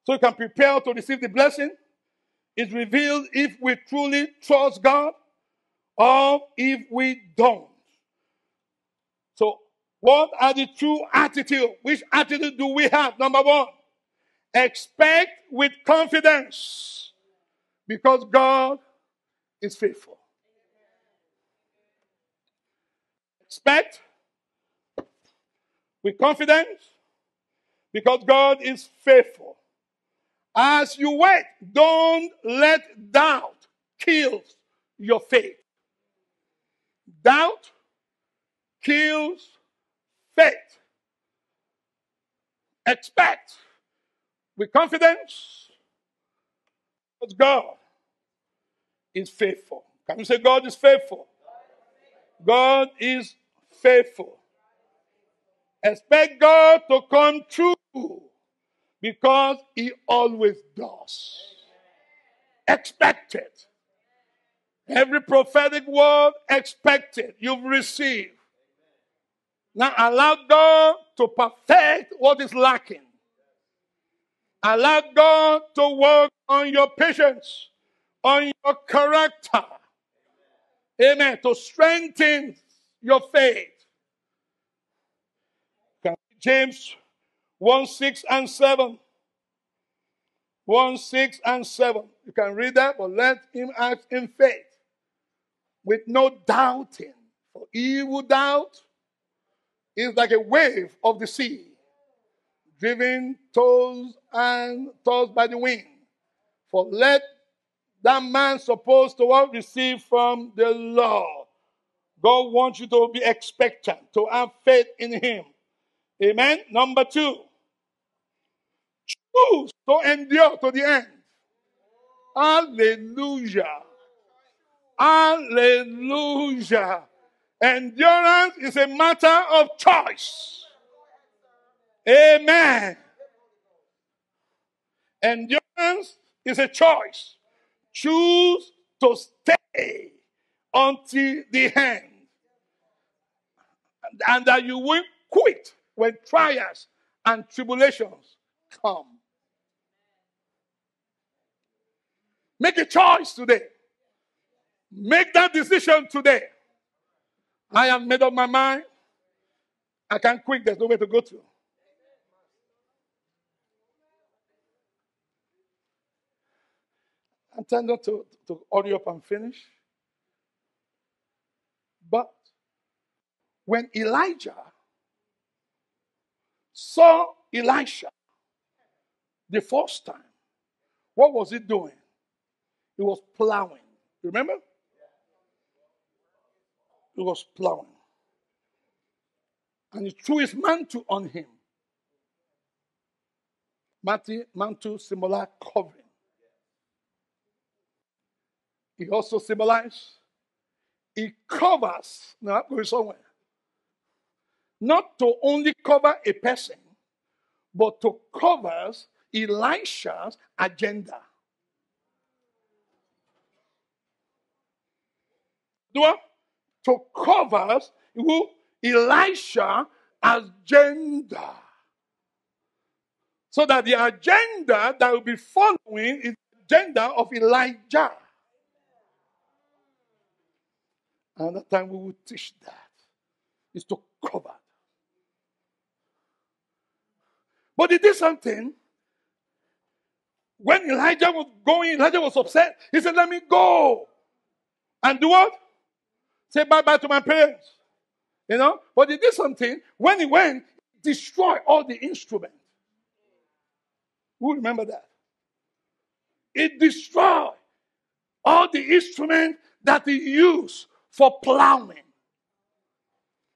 so we can prepare to receive the blessing. Is revealed if we truly trust God or if we don't. So, what are the true attitude? Which attitude do we have? Number one, expect with confidence because God is faithful. Expect with confidence because God is faithful. As you wait, don't let doubt kill your faith. Doubt kills faith. Expect with confidence because God is faithful. Can you say God is faithful? God is faithful. Expect God to come true because He always does. Expect it. Every prophetic word expected, you've received. Now allow God to perfect what is lacking. Allow God to work on your patience, on your character. Amen. To strengthen your faith. James 1 6 and 7. 1 6 and 7. You can read that, but let him act in faith with no doubting. For who doubt is like a wave of the sea, driven tossed and tossed by the wind. For let that man supposed to what receive from the Lord. God wants you to be expectant, to have faith in him. Amen. Number two, choose to endure to the end. Hallelujah. Hallelujah. Endurance is a matter of choice. Amen. Endurance is a choice. Choose to stay until the end. And that you will quit when trials and tribulations come. Make a choice today. Make that decision today. I have made up my mind. I can't quit. There's nowhere to go to. I'm not to, to hurry up and finish. But when Elijah saw Elisha the first time, what was he doing? He was plowing. Remember? He was plowing. And he threw his mantle on him. Mantle symbolize covering. He also symbolizes, he covers, now I'm going somewhere, not to only cover a person, but to cover Elisha's agenda. To cover who Elisha agenda. So that the agenda that will be following is the agenda of Elijah. Another time we will teach that is to cover. But he did something. When Elijah was going, Elijah was upset. He said, Let me go. And do what? Say bye bye to my parents. You know? But he did something. When he went, destroy all the instruments. Who remember that? It destroyed all the instruments that he used for plowing.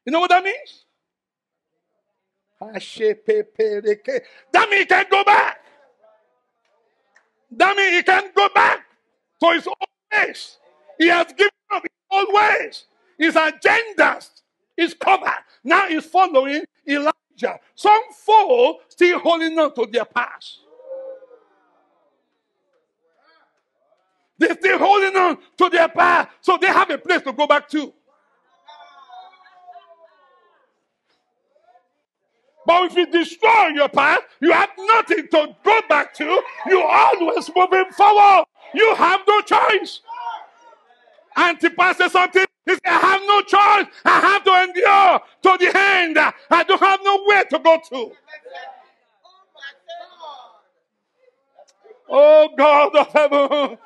You know what that means? That means he can't go back. That means he can't go back to his old ways. He has given up his agendas is covered. Now he's following Elijah. Some fall still holding on to their past. They're still holding on to their past. So they have a place to go back to. But if you destroy your past, you have nothing to go back to. You're always moving forward. You have no choice. Antipas said something. He said, I have no choice. I have to endure to the end. I don't have nowhere to go to. Oh God of heaven.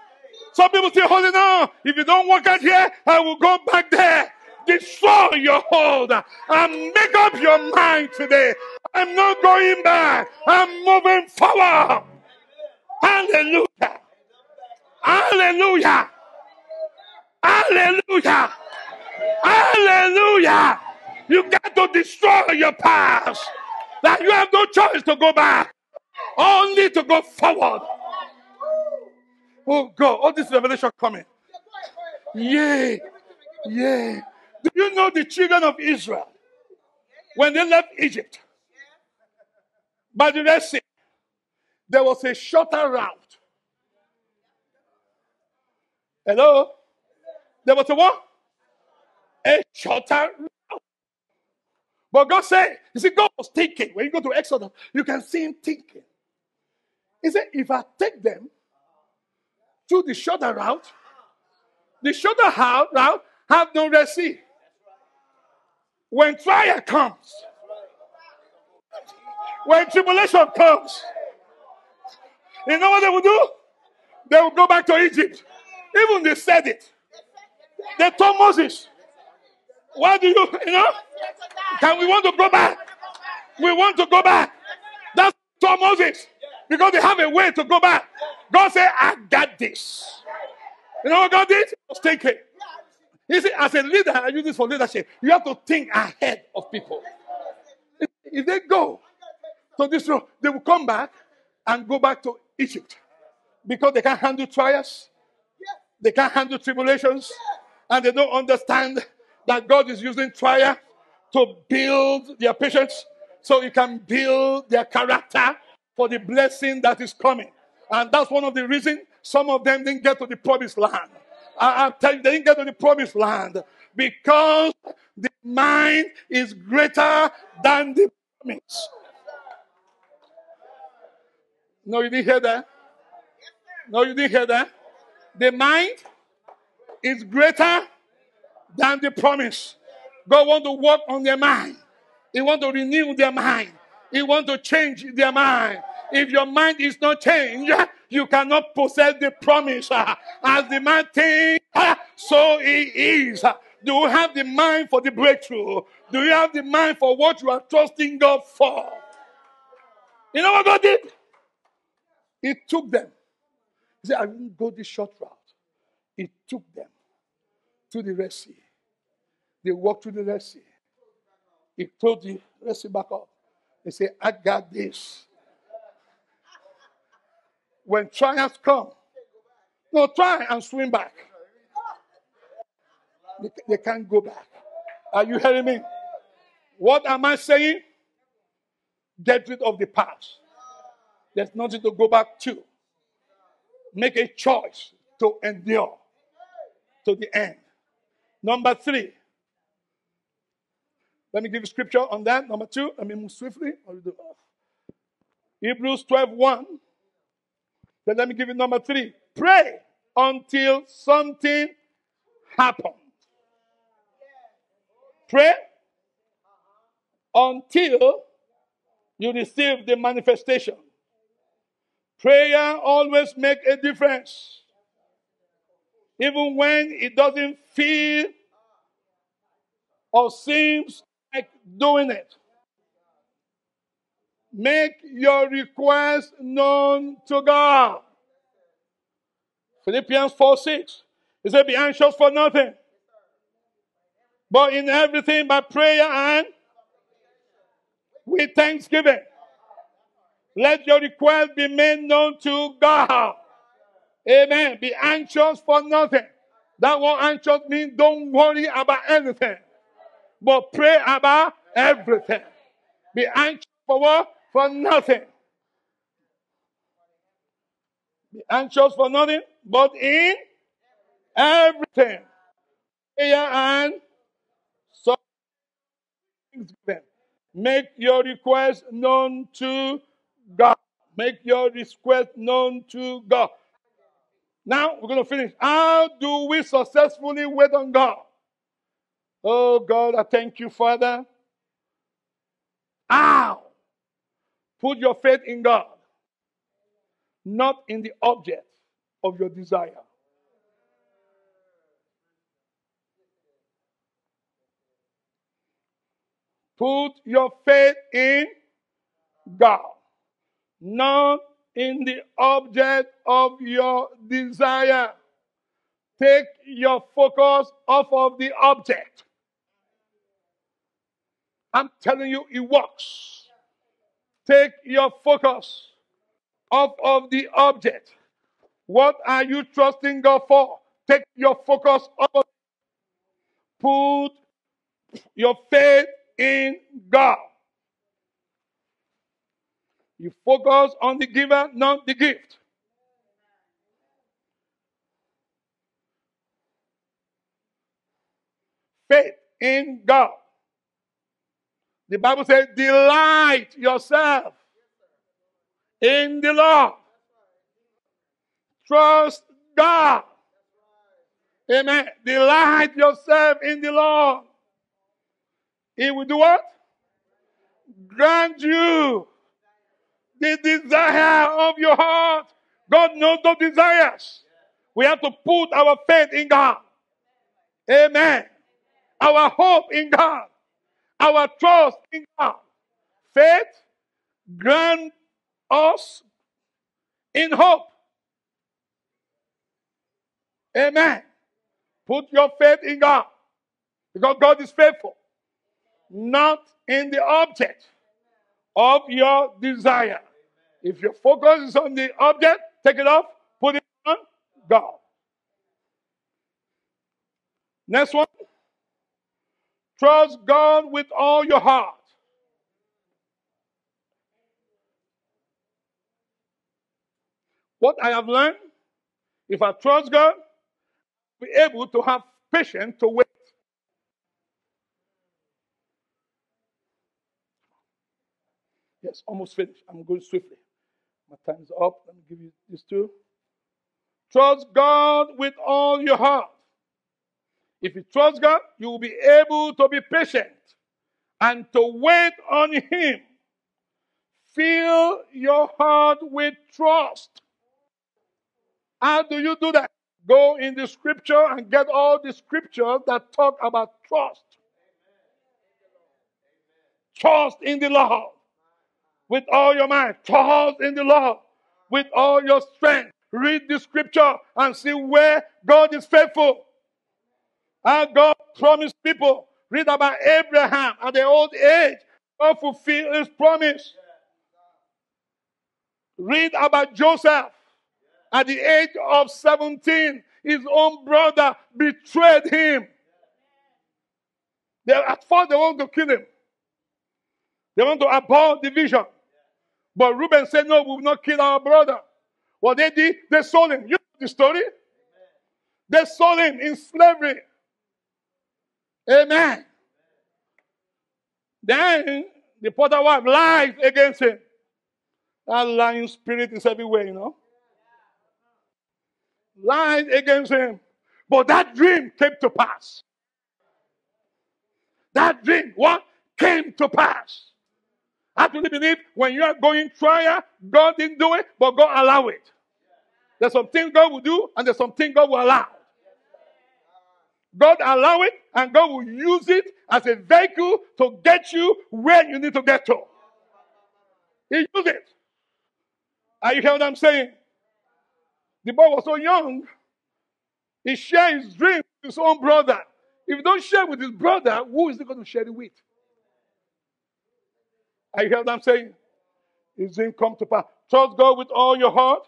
Some people still holding on. If you don't work out here, I will go back there. destroy your hold and make up your mind today. I'm not going back. I'm moving forward. Hallelujah. Hallelujah. Hallelujah. Hallelujah. You got to destroy your past. That you have no choice to go back. Only to go forward. Oh God, all this revelation coming. Yeah. Yeah. Do you know the children of Israel? When they left Egypt by the Red Sea, there was a shorter route. Hello? There was a what? A shorter route. But God said, you see, God was thinking. When you go to Exodus, you can see him thinking. He said, if I take them through the shorter route, the shorter route have no Red Sea. When trial comes, when tribulation comes, you know what they will do? They will go back to Egypt. Even they said it. They told Moses, Why do you, you know? Can we want to go back? We want to go back. That's told Moses. Because they have a way to go back. God said, I got this. You know what God did? He was thinking. He said, as a leader, I use this for leadership. You have to think ahead of people. If, if they go to this road, they will come back and go back to Egypt because they can't handle trials, they can't handle tribulations, and they don't understand that God is using trial to build their patience so He can build their character for the blessing that is coming. And that's one of the reasons some of them didn't get to the promised land. I, am telling you, they didn't get to the promised land because the mind is greater than the promise. No, you didn't hear that. No, you didn't hear that. The mind is greater than the promise. God want to work on their mind. He want to renew their mind. He want to change their mind. If your mind is not changed, you cannot possess the promise. As the man thinks, so he is. Do you have the mind for the breakthrough? Do you have the mind for what you are trusting God for? You know what God did? He took them. He said, I didn't go this short route. He took them to the Red Sea. They walked through the Red Sea. He told the Red Sea back up. He said, I got this when trials come, no, try and swim back. They, they can't go back. Are you hearing me? What am I saying? Get rid of the past. There's nothing to go back to. Make a choice to endure to the end. Number three. Let me give you scripture on that. Number two, let me move swiftly. Uh, Hebrews 12 1. Then let me give you number three. Pray until something happens. Pray until you receive the manifestation. Prayer always make a difference. Even when it doesn't feel or seems like doing it. Make your request known to God. Philippians 4 6. He said, Be anxious for nothing. But in everything by prayer and with thanksgiving. Let your request be made known to God. Amen. Be anxious for nothing. That word anxious means don't worry about anything. But pray about everything. Be anxious for what? for nothing. Be anxious for nothing, but in everything. Prayer and so make your request known to God. Make your request known to God. Now we're going to finish. How do we successfully wait on God? Oh God, I thank you, Father. How? Put your faith in God, not in the object of your desire. Put your faith in God, not in the object of your desire. Take your focus off of the object. I'm telling you, it works. Take your focus off of the object. What are you trusting God for? Take your focus off of Put your faith in God. You focus on the giver, not the gift. Faith in God. The Bible says, delight yourself in the Lord. Trust God. Amen. Delight yourself in the Lord. He will do what? Grant you the desire of your heart. God knows those desires. We have to put our faith in God. Amen. Our hope in God. Our trust in God. Faith grant us in hope. Amen. Put your faith in God because God is faithful, not in the object of your desire. If your focus is on the object, take it off, put it on God. Next one. Trust God with all your heart. What I have learned, if I trust God, I'll be able to have patience to wait. Yes, almost finished. I'm going swiftly. My time's up. Let me give you these two. Trust God with all your heart. If you trust God, you will be able to be patient and to wait on Him. Fill your heart with trust. How do you do that? Go in the scripture and get all the scriptures that talk about trust. Trust in the Lord with all your mind. Trust in the Lord with all your strength. Read the scripture and see where God is faithful. And God promised people. Read about Abraham at the old age. God fulfilled his promise. Read about Joseph at the age of 17. His own brother betrayed him. They, at first, they want to kill him. They want to abort the vision. But Reuben said, No, we will not kill our brother. What they did, they sold him. You know the story? They sold him in slavery. Amen. Then the Potiphar wife lies against him. That lying spirit is everywhere, you know. Lies against him. But that dream came to pass. That dream, what? Came to pass. I truly believe when you are going trial, God didn't do it, but God allow it. There's something God will do, and there's something God will allow. God allow it, and God will use it as a vehicle to get you where you need to get to. He used it. Are you hearing what I'm saying? The boy was so young. He shared his dream with his own brother. If you don't share with his brother, who is he going to share it with? Are you hearing what I'm saying? His dream come to pass. Trust God with all your heart.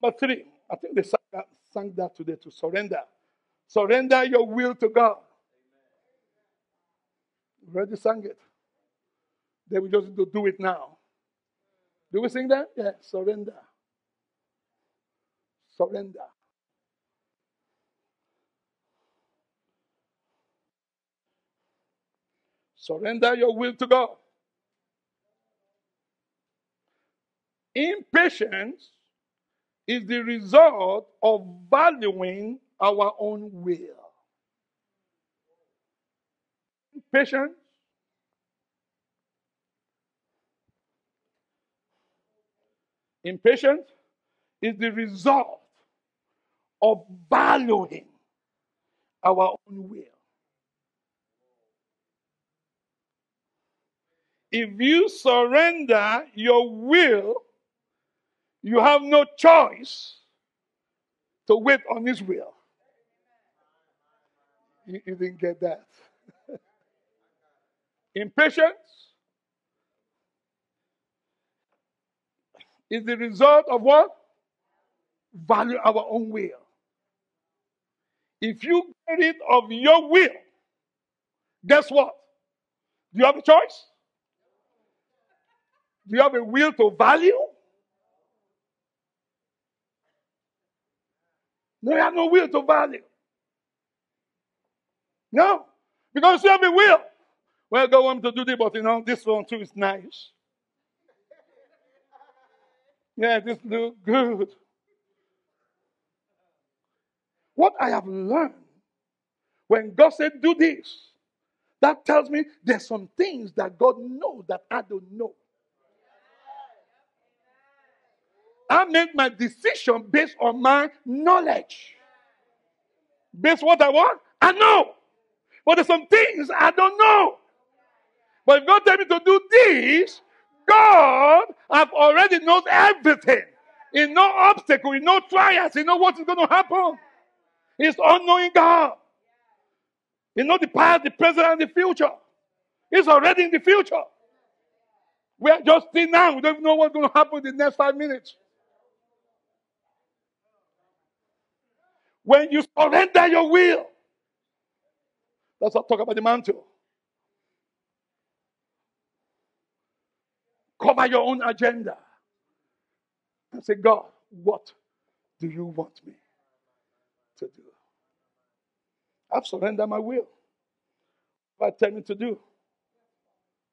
But three, I think they sang that, sang that today to surrender. Surrender your will to God. Already sang it. They will just do it now. Do we sing that? Yeah, surrender. Surrender. Surrender your will to God. Impatience is the result of valuing our own will. Patience Impatience is the result of valuing our own will. If you surrender your will, you have no choice to wait on His will. You, you didn't get that. Impatience is the result of what? Value our own will. If you get rid of your will, guess what? Do you have a choice? Do you have a will to value? No, you have no will to value. No, because you have a will. Well, God want to do this, but you know, this one too is nice. Yeah, this look good. What I have learned when God said, do this, that tells me there's some things that God knows that I don't know. I make my decision based on my knowledge. Based what I want, I know. But there's some things I don't know. But if God tell me to do this, God have already knows everything. He no obstacle, he no trials, he know what is going to happen. He's all-knowing God. He knows the past, the present, and the future. He's already in the future. We are just still now. We don't even know what's going to happen in the next five minutes. When you surrender your will, that's what not talk about the mantle. Cover your own agenda. And say, God, what do you want me to do? I've surrendered my will. What I tell me to do,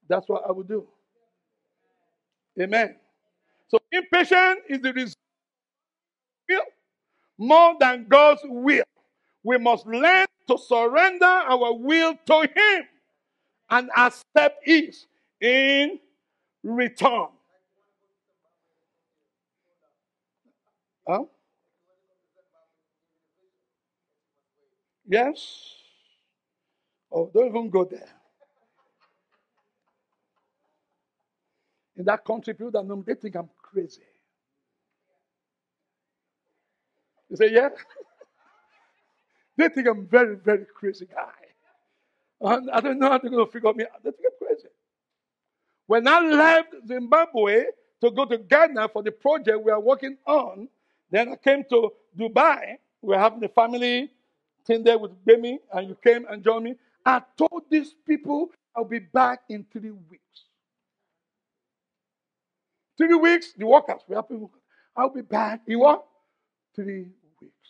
that's what I will do. Amen. So impatience is the result more than God's will. We must learn to surrender our will to Him and accept His in return. Huh? Yes? Oh, don't even go there. In that country, people that know they think I'm crazy. You say, yeah? they think I'm very, very crazy guy. And I don't know how they're going to figure me out. They think I'm crazy. When I left Zimbabwe to go to Ghana for the project we are working on, then I came to Dubai. We are having a family thing there with Bemi, and you came and joined me. I told these people I'll be back in three weeks. Three weeks, the workers, we have people. I'll be back in what? Three weeks.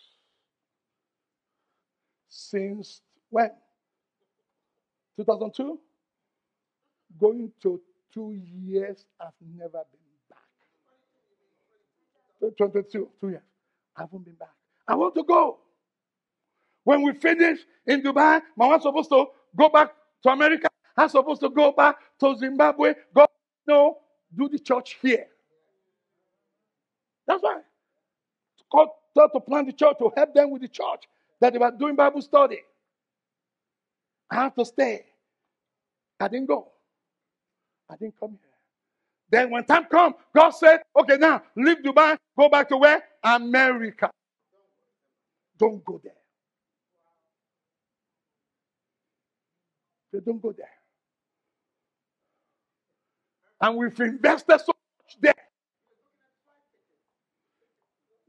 Since when? 2002? Going to two years, I've never been back. 22, two years. I haven't been back. I want to go. When we finish in Dubai, my wife's supposed to go back to America. I'm supposed to go back to Zimbabwe. Go, no, do the church here. That's why. Thought to plant the church to help them with the church that they were doing Bible study. I have to stay. I didn't go. I didn't come here. Then when time come, God said, okay, now leave Dubai, go back to where? America. Don't go there. They don't go there. And we've invested so much there.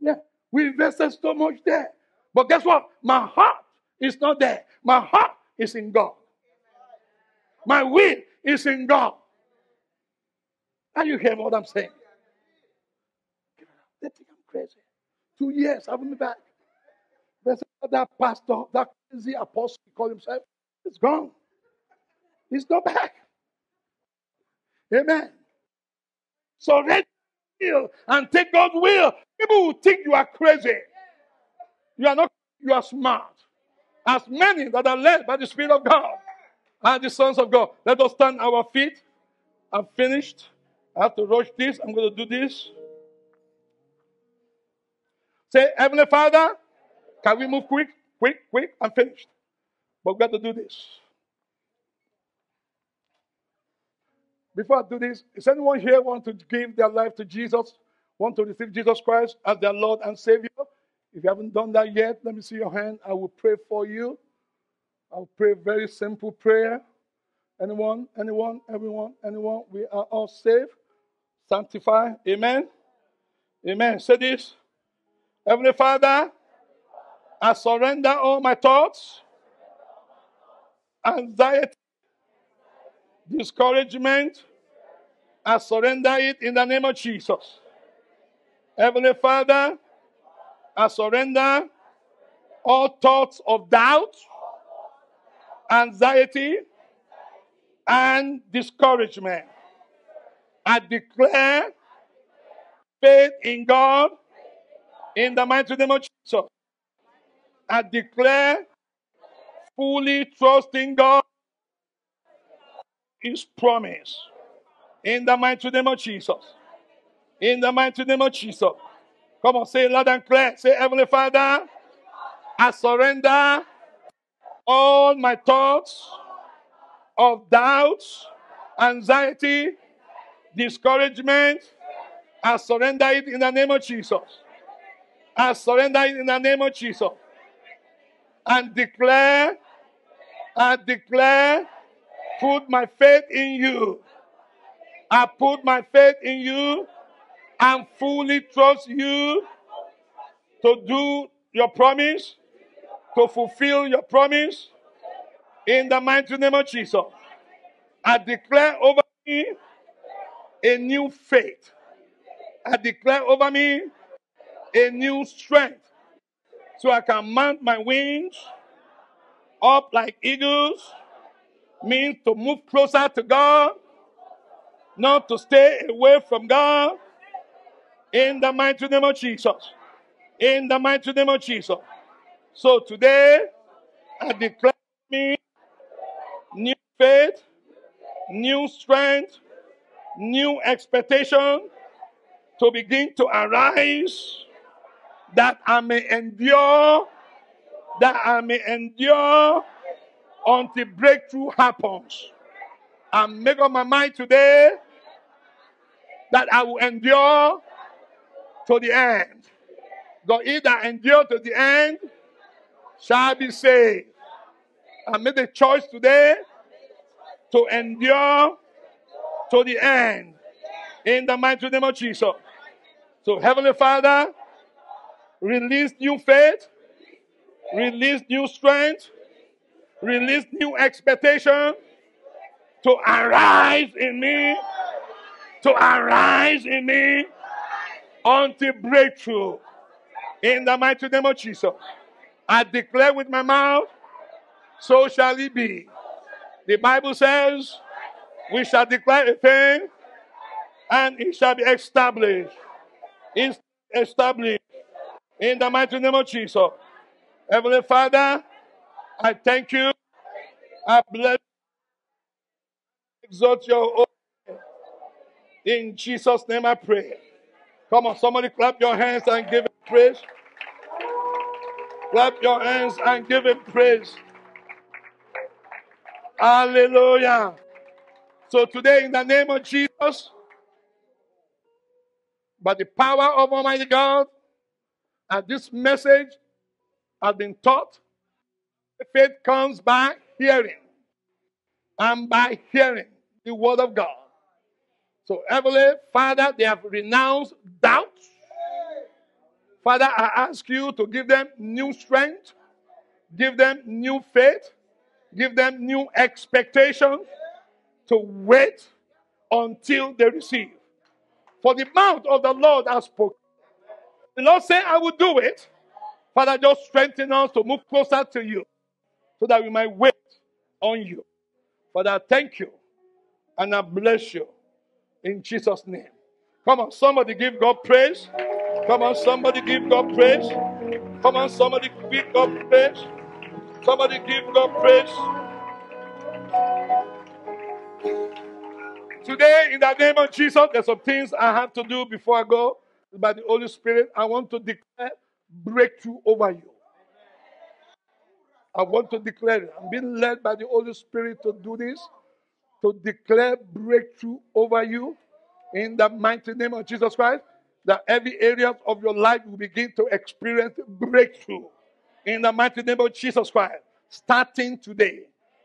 Yeah, we invested so much there. But guess what? My heart is not there. My heart is in God. My will is in God. Are you hearing what I'm saying? They think I'm crazy. Two years, I haven't been back. That pastor, that crazy apostle, he called himself, is gone. He's not back. Amen. So let will and take God's will. People will think you are crazy. You are not, you are smart. As many that are led by the Spirit of God are the sons of God. Let us stand our feet. I'm finished. I have to rush this. I'm going to do this. Say, Heavenly Father, can we move quick, quick, quick? I'm finished. But we've got to do this. Before I do this, is anyone here want to give their life to Jesus? Want to receive Jesus Christ as their Lord and Savior? If you haven't done that yet, let me see your hand. I will pray for you. I'll pray very simple prayer. Anyone, anyone, everyone, anyone, we are all saved, sanctified. Amen. Amen. Say this. Heavenly Father, I surrender all my thoughts, anxiety, discouragement. I surrender it in the name of Jesus. Heavenly Father, I surrender all thoughts of doubt, anxiety, and discouragement. I declare faith in God in the mighty name of Jesus. I declare fully trusting God, His promise. In the mighty name of Jesus. In the mighty name of Jesus. Come on, say loud and clear. Say, Heavenly Father, I surrender all my thoughts of doubt, anxiety, discouragement. I surrender it in the name of Jesus. I surrender it in the name of Jesus. And declare, I declare, put my faith in you. I put my faith in you and fully trust you to do your promise, to fulfill your promise in the mighty name of Jesus. I declare over me a new faith. I declare over me a new strength so I can mount my wings up like eagles, means to move closer to God, not to stay away from God. In the mighty name of Jesus. In the mighty name of Jesus. So today, I declare me new faith, new strength, new expectation to begin to arise that I may endure, that I may endure until breakthrough happens. I make up my mind today that I will endure to the end. God, he that endure to the end shall be saved. I made the choice today to endure to the end in the mighty name of Jesus. So, Heavenly Father, release new faith, release new strength, release new expectation to arise in me, to arise in me until breakthrough. In the mighty name of Jesus. I declare with my mouth, so shall it be. The Bible says, we shall declare a thing and it shall be established. It's established in the mighty name of Jesus. Heavenly Father, I thank you. I bless you. exalt your. In Jesus' name I pray. Come on, somebody clap your hands and give him praise. Clap your hands and give him praise. Hallelujah. So today, in the name of Jesus, by the power of Almighty God, and this message has been taught, faith comes by hearing, and by hearing the word of God. So, Heavenly Father, they have renounced doubt. Father, I ask you to give them new strength, give them new faith, give them new expectations to wait until they receive. For the mouth of the Lord has spoken. The Lord said, I will do it. Father, just strengthen us to move closer to you so that we might wait on you. Father, thank you and I bless you in Jesus' name. Come on, somebody give God praise. Come on, somebody give God praise. Come on, somebody give God praise. Somebody give God praise. Today, in the name of Jesus, there's some things I have to do before I go. By the Holy Spirit, I want to declare breakthrough over you. I want to declare it. I'm being led by the Holy Spirit to do this. To declare breakthrough over you in the mighty name of Jesus Christ. That every area of your life will begin to experience breakthrough in the mighty name of Jesus Christ, starting today.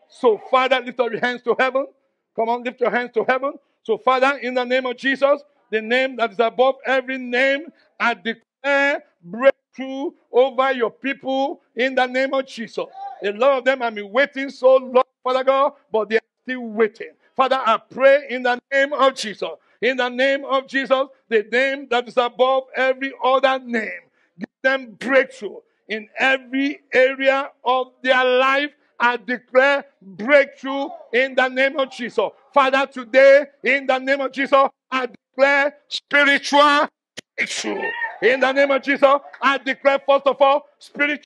So, Father, lift up your hands to heaven. Come on, lift your hands to heaven. So, Father, in the name of Jesus, the name that is above every name, I declare breakthrough over your people in the name of Jesus. A lot of them have been waiting so long, Father God, but they still waiting. Father, I pray in the name of Jesus. In the name of Jesus, the name that is above every other name. Give them breakthrough in every area of their life. I declare breakthrough in the name of Jesus. Father, today, in the name of Jesus, I declare spiritual breakthrough. In the name of Jesus, I declare, first of all, spiritual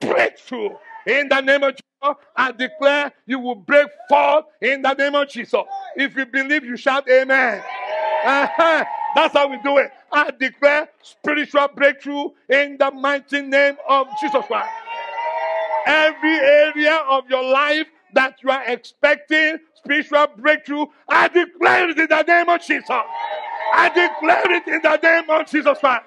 breakthrough. In the name of Jesus, I declare you will break forth in the name of Jesus. If you believe, you shout amen. Uh-huh. That's how we do it. I declare spiritual breakthrough in the mighty name of Jesus Christ. Every area of your life that you are expecting spiritual breakthrough, I declare it in the name of Jesus. I declare it in the name of Jesus Christ.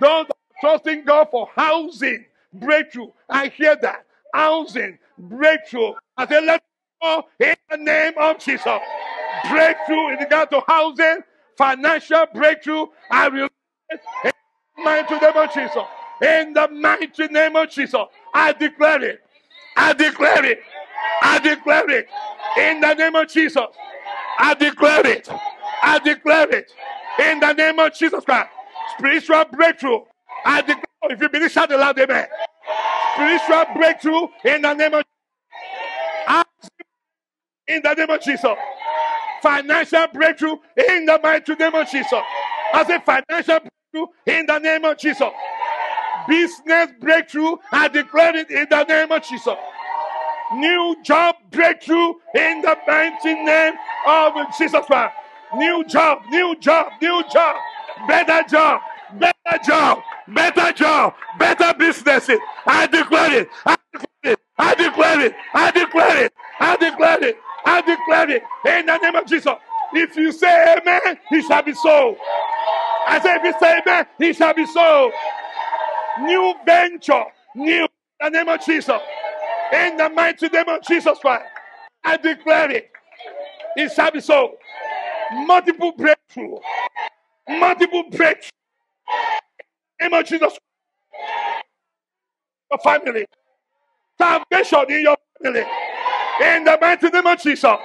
Those trusting God for housing breakthrough, I hear that. Housing breakthrough. I say, let's go in the name of Jesus. Breakthrough in regard to housing, financial breakthrough. I will in the name of Jesus. In the mighty name of Jesus, I declare it. I declare it. I declare it. In the name of Jesus, I declare it. I declare it. In the name of Jesus Christ, spiritual breakthrough. I declare. If you believe, shout aloud, amen. Spiritual breakthrough in the name of in the name of Jesus. Financial breakthrough in the mighty name of Jesus. I say financial breakthrough in the name of Jesus. Business breakthrough, I declare it in the name of Jesus. New job breakthrough in the mighty name of Jesus Christ. New job, new job, new job, better job, better job, better job, better businesses. I declare it. I declare it. I declare it. I declare it. I declare it. I declare it in the name of Jesus. If you say amen, he shall be so. I say, if you say amen, he shall be so. New venture, new in the name of Jesus. In the mighty name of Jesus Christ, I declare it. It shall be so. Multiple breakthrough. Multiple breakthrough. Name of Jesus. Your family. Salvation in your family. In the mighty name of Jesus.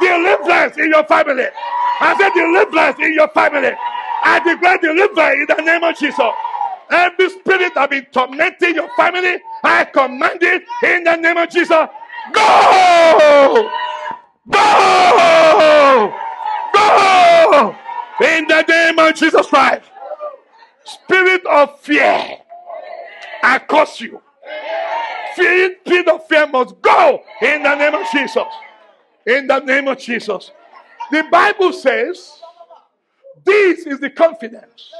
Deliverance in your family. I said deliverance in your family. I declare deliverance in the name of Jesus. Every spirit that been tormenting your family, I command it in the name of Jesus. Go! Go! Go! In the name of Jesus Christ. Spirit of fear, I curse you. Fear, spirit of fear must go in the name of Jesus. In the name of Jesus. The Bible says, this is the confidence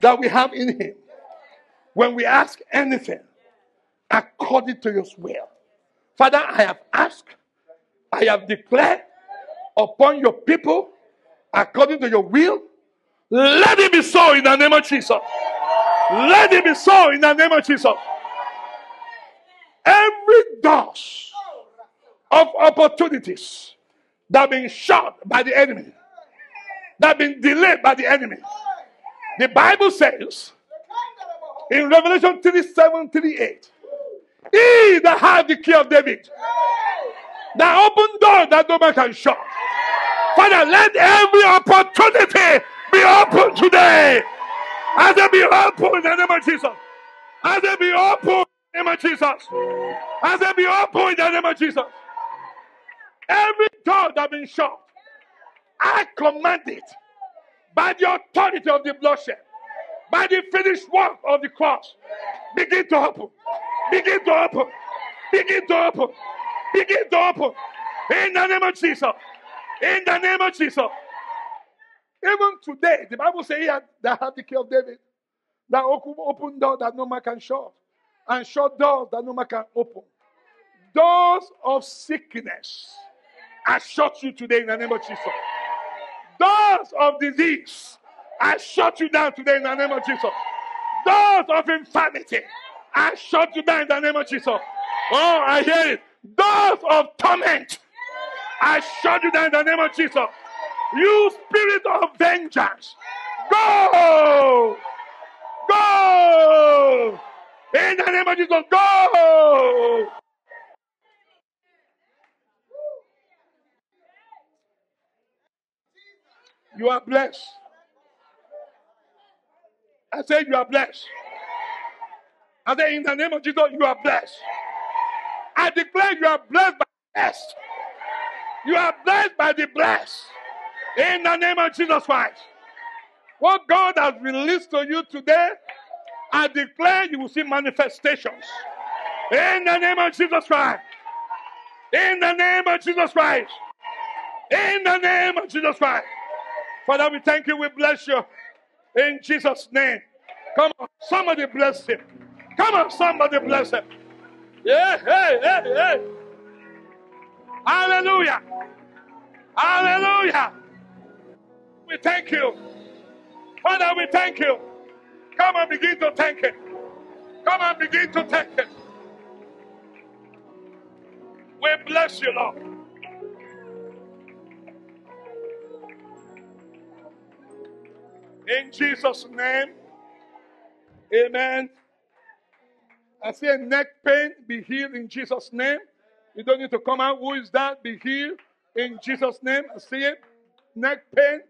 that we have in Him when we ask anything according to His will. Father, I have asked, I have declared upon your people according to your will. Let it be so in the name of Jesus. Let it be so in the name of Jesus. Every door of opportunities that been shut by the enemy, that been delayed by the enemy. The Bible says in Revelation 37 38, He that had the key of David, that open door that no man can shut. Father, let every opportunity be open today. As it be open in the name of Jesus. As it be open in the name of Jesus. As it be open in the name of Jesus. Every door that has been shut, I command it by the authority of the bloodshed, by the finished work of the cross. Begin to open. Begin to open. Begin to open. Begin to open. In the name of Jesus. In the name of Jesus. Even today, the Bible says that had the key of David. That open, open door that no man can shut. And shut doors that no man can open. Doors of sickness, I shut you today in the name of Jesus. Doors of disease, I shut you down today in the name of Jesus. Doors of infirmity, I shut you down in the name of Jesus. Oh, I hear it. Doors of torment, I shut you down in the name of Jesus. You spirit of vengeance, go! Go! In the name of Jesus, go! You are blessed. I said you are blessed. I said in the name of Jesus, you are blessed. I declare you are blessed by blessed. You are blessed by the blessed. In the name of Jesus Christ. What God has released to you today, I declare you will see manifestations. In the name of Jesus Christ. In the name of Jesus Christ. In the name of Jesus Christ. Father, we thank you. We bless you. In Jesus' name. Come on. Somebody bless him. Come on. Somebody bless him. Yeah. Hey, hey, hey. Hallelujah. Hallelujah. We thank you. Father, we thank you. Come and begin to thank him. Come and begin to thank him. We bless you, Lord. In Jesus' name. Amen. I say neck pain be healed in Jesus' name. You don't need to come out. Who is that? Be healed in Jesus' name. I see it. Neck pain,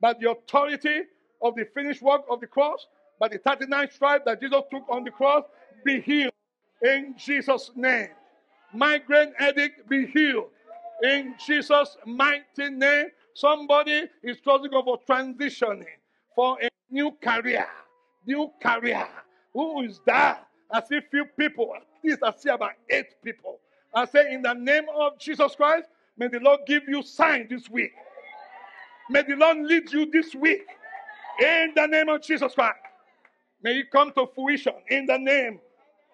by the authority of the finished work of the cross, by the 39 stripes that Jesus took on the cross, be healed in Jesus' name. Migraine headache, be healed in Jesus' mighty name. Somebody is struggling for transitioning for a new career. New career. Who is that? I see few people. At least I see about eight people. I say, in the name of Jesus Christ, may the Lord give you sign this week. May the Lord lead you this week. In the name of Jesus Christ. May it come to fruition in the name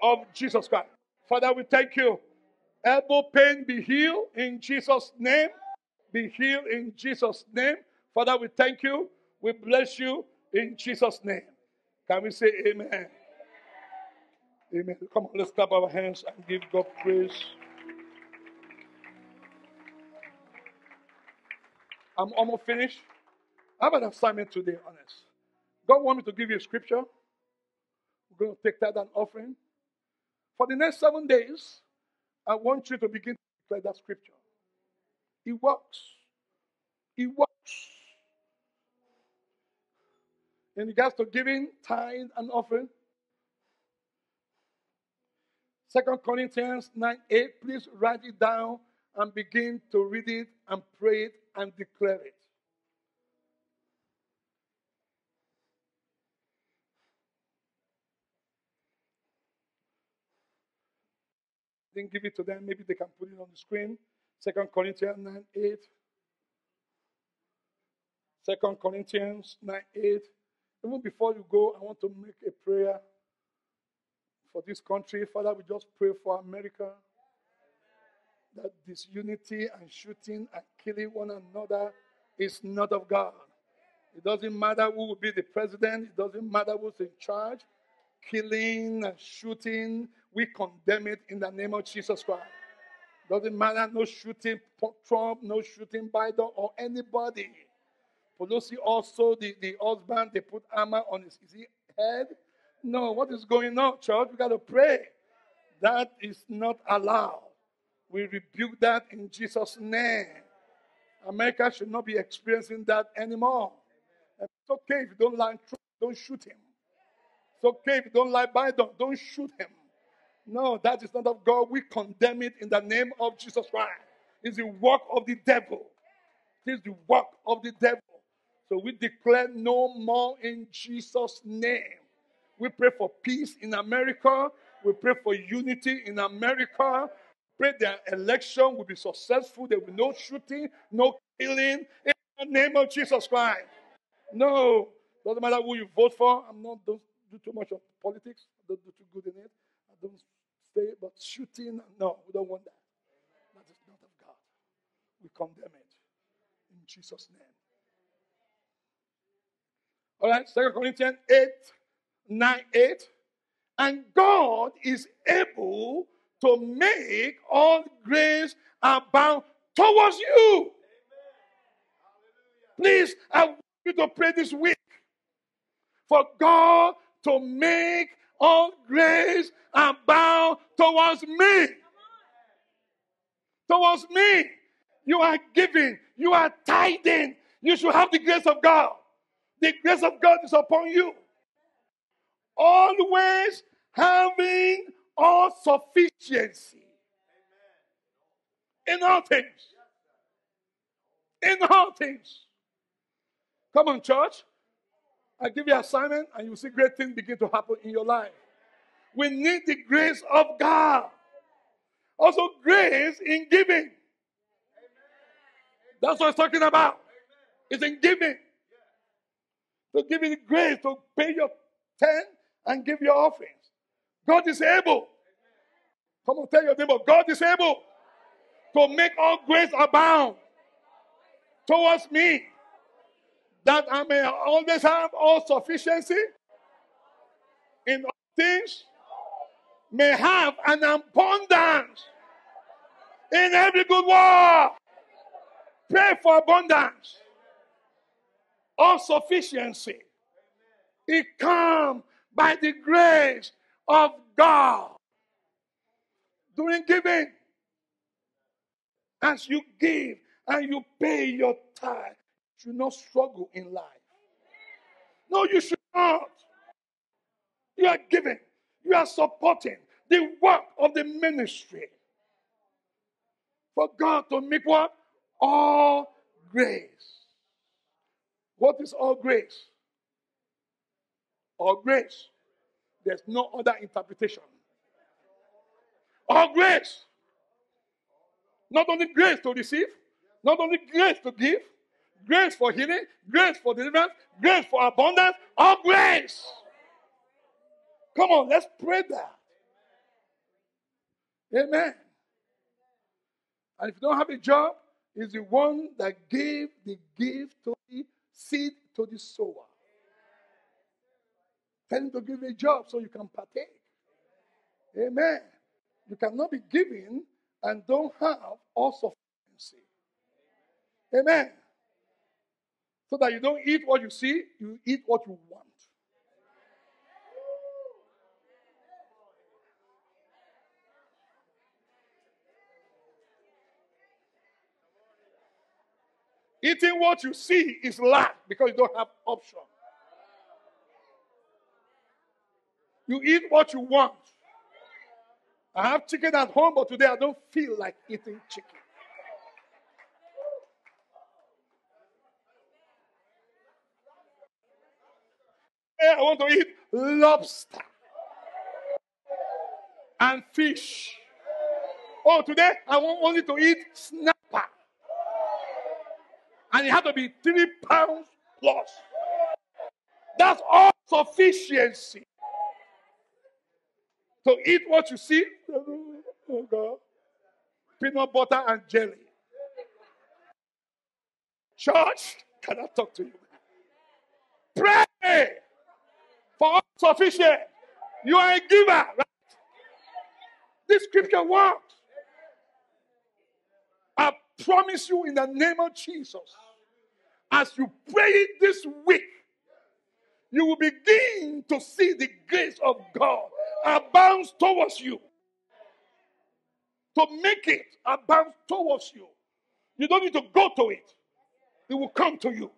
of Jesus Christ. Father, we thank you. Elbow pain be healed in Jesus' name. Be healed in Jesus' name. Father, we thank you. We bless you in Jesus' name. Can we say amen? Amen. Come on, let's clap our hands and give God praise. I'm almost finished. I have an assignment today, honest. God want me to give you a scripture. We're going to take that an offering. For the next seven days, I want you to begin to declare that scripture. It works. It works. In regards to giving, tithe, and offering, Second Corinthians 9 8, please write it down and begin to read it and pray it and declare it. Didn't give it to them, maybe they can put it on the screen. Second Corinthians 9 8. Second Corinthians 9 8. Even before you go, I want to make a prayer for this country. Father, we just pray for America that disunity and shooting and killing one another is not of God. It doesn't matter who will be the president, it doesn't matter who's in charge. Killing and shooting, we condemn it in the name of Jesus Christ. Doesn't matter, no shooting Trump, no shooting Biden or anybody. Pelosi also, the, the husband, they put armor on his, his head. No, what is going on, church? We got to pray. That is not allowed. We rebuke that in Jesus' name. America should not be experiencing that anymore. It's okay if you don't like Trump, don't shoot him. It's okay if you don't like Biden, don't shoot him. No, that is not of God. We condemn it in the name of Jesus Christ. It's the work of the devil. It is the work of the devil. So we declare no more in Jesus' name. We pray for peace in America. We pray for unity in America. Pray their election will be successful. There will be no shooting, no killing in the name of Jesus Christ. No, doesn't matter who you vote for. I'm not don't do too much of politics. I don't do too good in it. I don't stay, but shooting, no, we don't want that. That is not of God. We condemn it. In Jesus' name. All right, Second Corinthians 8, 9, 8. And God is able to make all grace abound towards you. Please, I want you to pray this week for God to make all grace abound towards me. Towards me. You are giving, you are tithing. You should have the grace of God. The grace of God is upon you. Always having all sufficiency in all things. In all things. Come on, church. I give you assignment and you see great things begin to happen in your life. We need the grace of God. Also, grace in giving. That's what I'm talking about. It's in giving. To give you the grace to pay your ten and give your offerings. God is able. Come on, tell your neighbor, God is able to make all grace abound towards me, that I may always have all sufficiency in all things, may have an abundance in every good work. Pray for abundance, all sufficiency. It comes by the grace of God. During giving, as you give and you pay your tithe, you should not struggle in life. No, you should not. You are giving, you are supporting the work of the ministry. For God to make what? All grace. What is all grace? All grace. There's no other interpretation. All grace. Not only grace to receive, not only grace to give, grace for healing, grace for deliverance, grace for abundance, all grace. Come on, let's pray that. Amen. And if you don't have a job, is the one that gave the gift to the seed to the sower. Tell him to give you a job so you can partake. Amen. You cannot be giving and don't have all sufficiency. Amen. So that you don't eat what you see, you eat what you want. Eating what you see is lack because you don't have option. You eat what you want. I have chicken at home, but today I don't feel like eating chicken. I want to eat lobster and fish. Oh, today I want only to eat snapper. And it had to be three pounds plus. That's all sufficiency. So eat what you see. Oh God. Peanut butter and jelly. Church, can I talk to you? Pray for sufficient. You are a giver, right? This scripture works. I promise you in the name of Jesus, as you pray this week, you will begin to see the grace of God abounds towards you. To make it abound towards you. You don't need to go to it, it will come to you.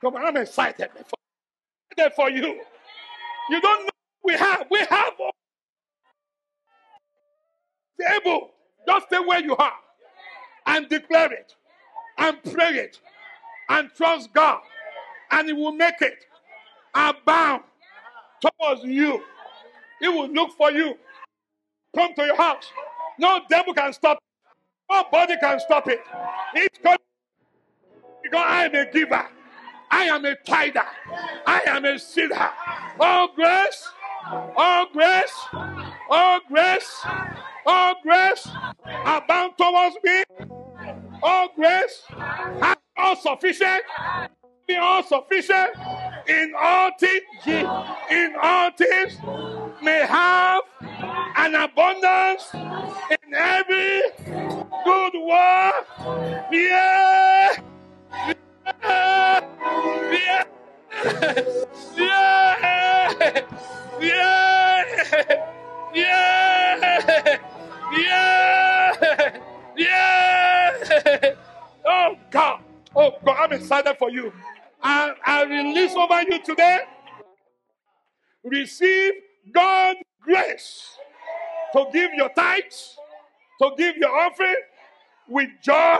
Come on, I'm excited for, for you. You don't know we have. We have able. Just stay where you are and declare it and pray it and trust God, and He will make it abound towards you. He will look for you. Come to your house. No devil can stop it. Nobody can stop it. It's coming because I am a giver. I am a tither. I am a sinner. All grace, all grace, all grace, All grace abound towards me. All grace has all sufficient. Be all sufficient in all things, in all things, may have an abundance in every good work. Yeah. Yeah. Yeah. Yeah. Yeah. Yeah. Yeah. Oh God. Oh God, I'm excited for you. I, I release over you today. Receive God's grace to give your tithes, to give your offering with joy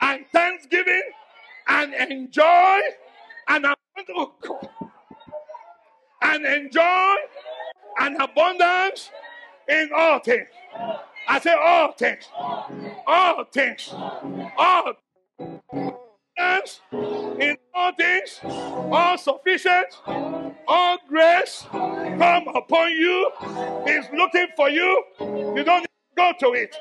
and thanksgiving and enjoy and God, and enjoy an abundance in all things. I say all things, all things, all in all things, all sufficient, all grace come upon you. He's looking for you. You don't go to it.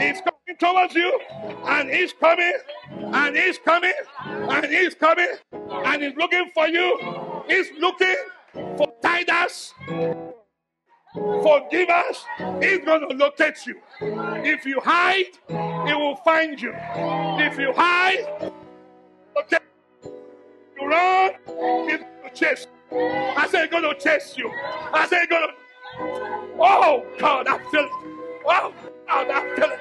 He's coming towards you, and he's coming, and he's coming, and he's coming, and he's looking for you. He's looking for tiders, forgive us. He's going to locate you. If you hide, he will find you. If you hide, okay, you run, he's going to chase you. I said, he's going to chase you. I said, he's going to. Oh, God, I feel it. Oh, God, I feel it.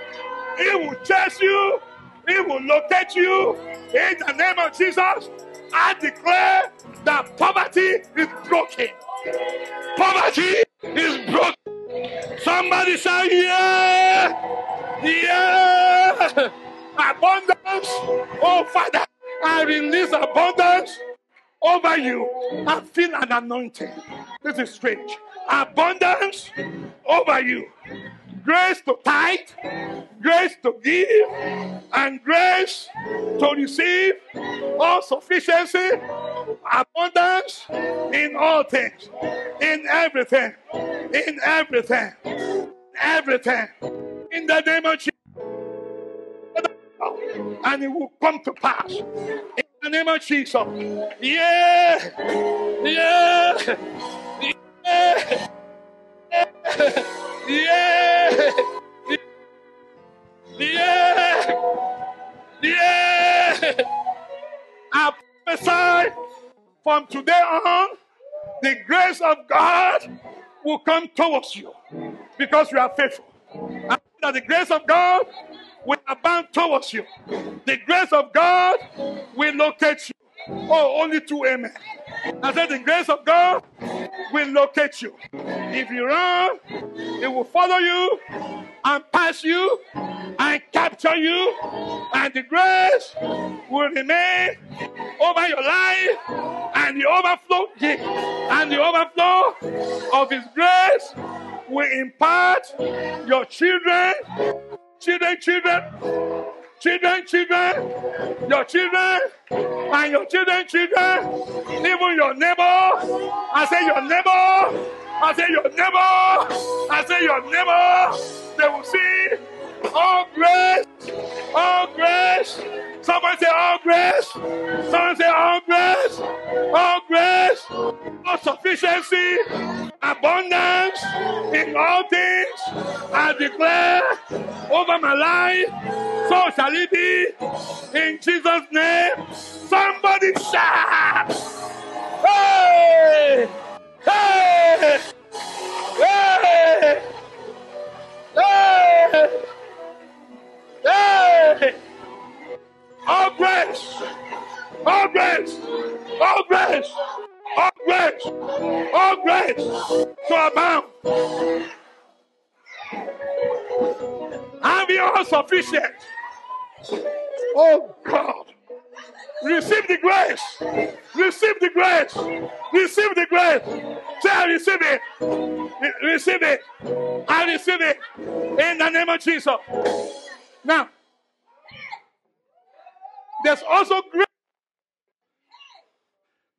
He will chase you. He will locate you. In the name of Jesus, I declare that poverty is broken. Poverty is broken. Somebody say, Yeah, yeah. Abundance. Oh, Father, I release abundance over you. I feel an anointing. This is strange. Abundance over you. Grace to tithe, grace to give, and grace to receive all sufficiency, abundance in all things, in everything, in everything, everything. In the name of Jesus. And it will come to pass. In the name of Jesus. Yeah. Yeah. Yeah. Yeah. Yeah. Yeah. I prophesy from today on, the grace of God will come towards you because you are faithful. And that the grace of God will abound towards you. The grace of God will locate you. Oh, only two amen. I said the grace of God will locate you. If you run, it will follow you and pass you and capture you, and the grace will remain over your life, and the overflow and the overflow of His grace will impart your children, children, children, children, children, your children, and your children, children, even your neighbor. I say your neighbor. I say your neighbor. I say your neighbor. They will see all grace, all grace. Someone say all grace. Someone say all grace, all grace, all sufficiency, abundance in all things. I declare over my life, so shall it be in Jesus' name. Somebody shout! Hey! Hey! Hey! Hey! Hey! All grace! All grace! All grace! All grace! All grace! To abound! And be all sufficient. Oh God. Receive the grace. Receive the grace. Receive the grace. Say, I receive it. Re- receive it. I receive it. In the name of Jesus. Now, there's also grace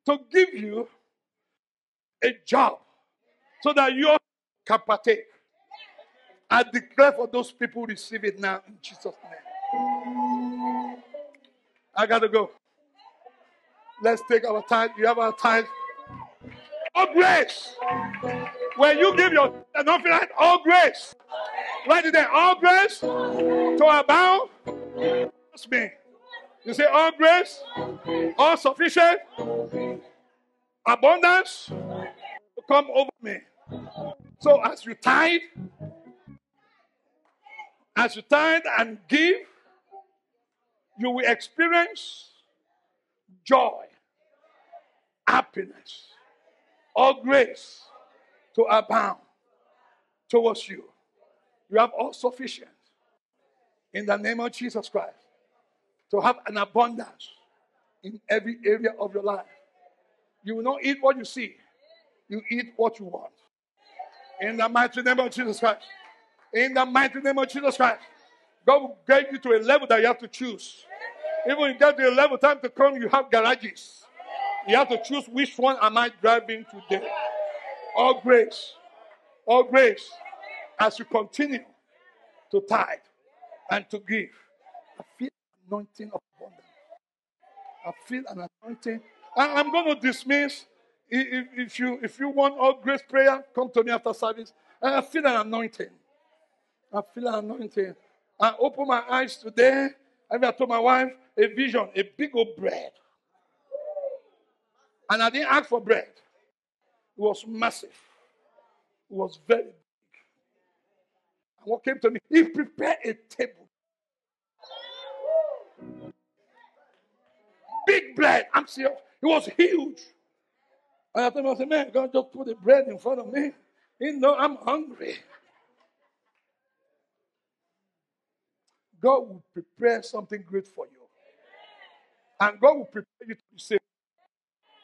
to give you a job so that you can partake. I declare for those people receive it now in Jesus' name. I gotta go. Let's take our time. You have our time. All grace. When you give your an offering, all grace. It there. All grace to abound. Trust me. You say all grace, all sufficient, abundance to come over me. So as you tithe, as you tithe and give, you will experience joy, happiness, all grace to abound towards you. You have all sufficient in the name of Jesus Christ to have an abundance in every area of your life. You will not eat what you see, you eat what you want. In the mighty name of Jesus Christ. In the mighty name of Jesus Christ. God will get you to a level that you have to choose. Even when you get to a level, time to come, you have garages. You have to choose which one am I driving today. All grace. All grace. As you continue to tithe and to give. Anointing of abundance. I feel an anointing. I, am going to dismiss. If, if, you if you want all grace prayer, come to me after service. I feel an anointing. I feel an anointing. I open my eyes today. I told my wife a vision, a big old bread. And I didn't ask for bread. It was massive. It was very big. And what came to me, he prepared a table. Big bread. I'm serious. It was huge. And I told him, I said, man, God just put the bread in front of me. You know, I'm hungry. God will prepare something great for you. And God will prepare you to be saved.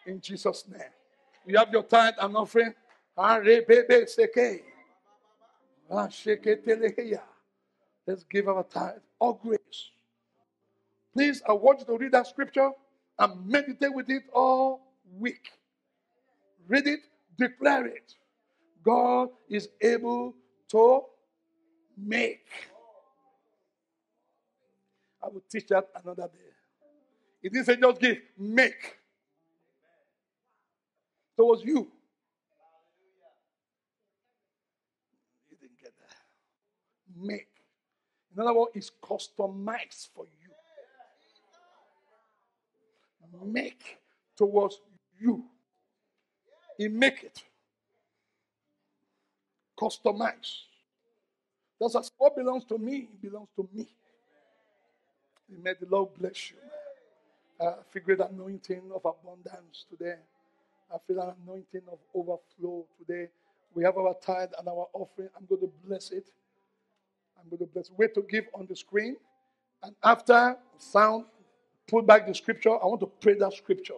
In Jesus' name. You have your tithe and offering. Ah, Let's give our tithe. All grace. Please, I want you to read that scripture and meditate with it all week. Read it, declare it. God is able to make. I will teach that another day. It didn't say just give, make. So was you. You didn't get that. Make. In other words, it's customized for you. Make towards you. He make it. Customize. That's what belongs to me. It belongs to me. May the Lord bless you. I feel great anointing of abundance today. I feel an anointing of overflow today. We have our tithe and our offering. I'm going to bless it. I'm going to bless it. Wait to give on the screen. And after sound, put back the scripture. I want to pray that scripture.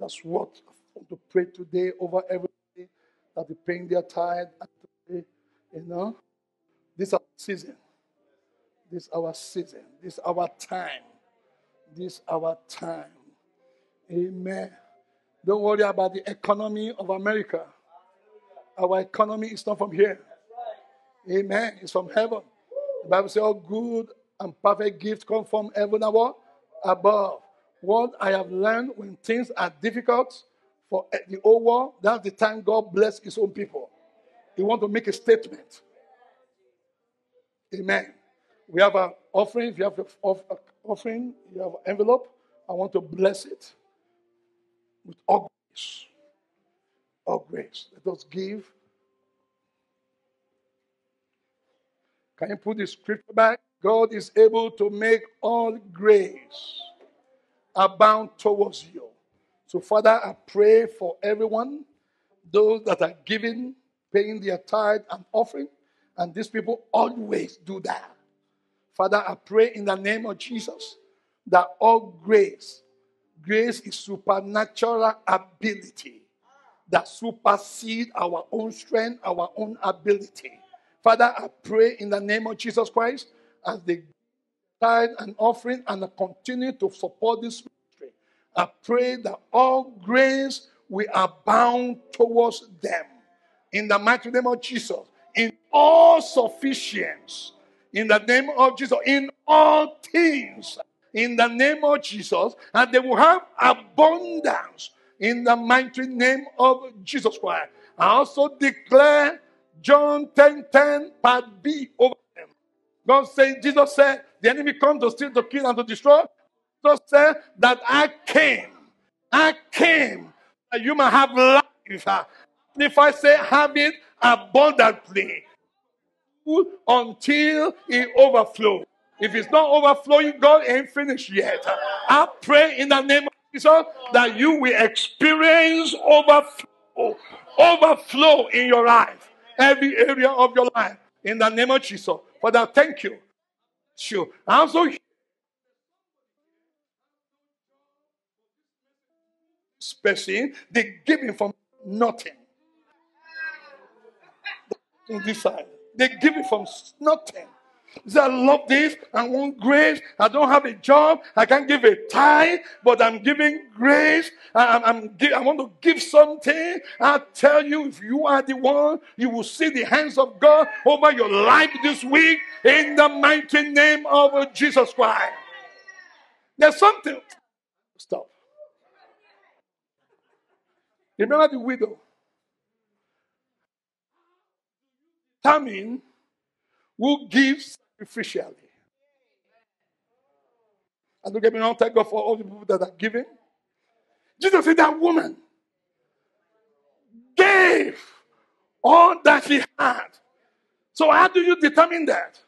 That's what I want to pray today over everybody that they paying their tithe. And you know, this is our season. This is our season. This is our time. This is our time. Amen. Don't worry about the economy of America. Our economy is not from here. Amen. It's from heaven. The Bible says, all good and perfect gifts come from heaven above. Above. What I have learned when things are difficult for eh, the whole world, that's the time God bless his own people. He want to make a statement. Amen. We have an offering. If you have an offering, you have an envelope. I want to bless it with all grace. All grace. Let us give. Can you put the scripture back? God is able to make all grace abound towards you. So, Father, I pray for everyone, those that are giving, paying their tithe and offering, and these people always do that. Father, I pray in the name of Jesus that all grace, grace is supernatural ability that supersede our own strength, our own ability. Father, I pray in the name of Jesus Christ as they tithe and offering and continue to support this ministry. I pray that all grace we abound towards them. In the mighty name of Jesus, in all sufficiency in the name of Jesus in all things in the name of Jesus, and they will have abundance in the mighty name of Jesus Christ. I also declare John 10 10 part B over. God said, Jesus said, the enemy comes to steal, to kill, and to destroy. Jesus said that I came. I came that you might have life. If I say have it abundantly until it overflows. If it's not overflowing, God ain't finished yet. I pray in the name of Jesus that you will experience overflow, overflow in your life, every area of your life. In the name of Jesus. Father, thank you. Sure. I also person, they giving from nothing. They give it from nothing. I love this. I want grace. I don't have a job. I can't give a tithe, but I'm giving grace. I, I'm, I'm, I want to give something. I tell you, if you are the one, you will see the hands of God over your life this week in the mighty name of Jesus Christ. There's something. Stop. Remember the widow. Determine who gives sacrificially. And don't get me wrong, thank God for all the people that are giving. Jesus said that woman gave all that she had. So, how do you determine that?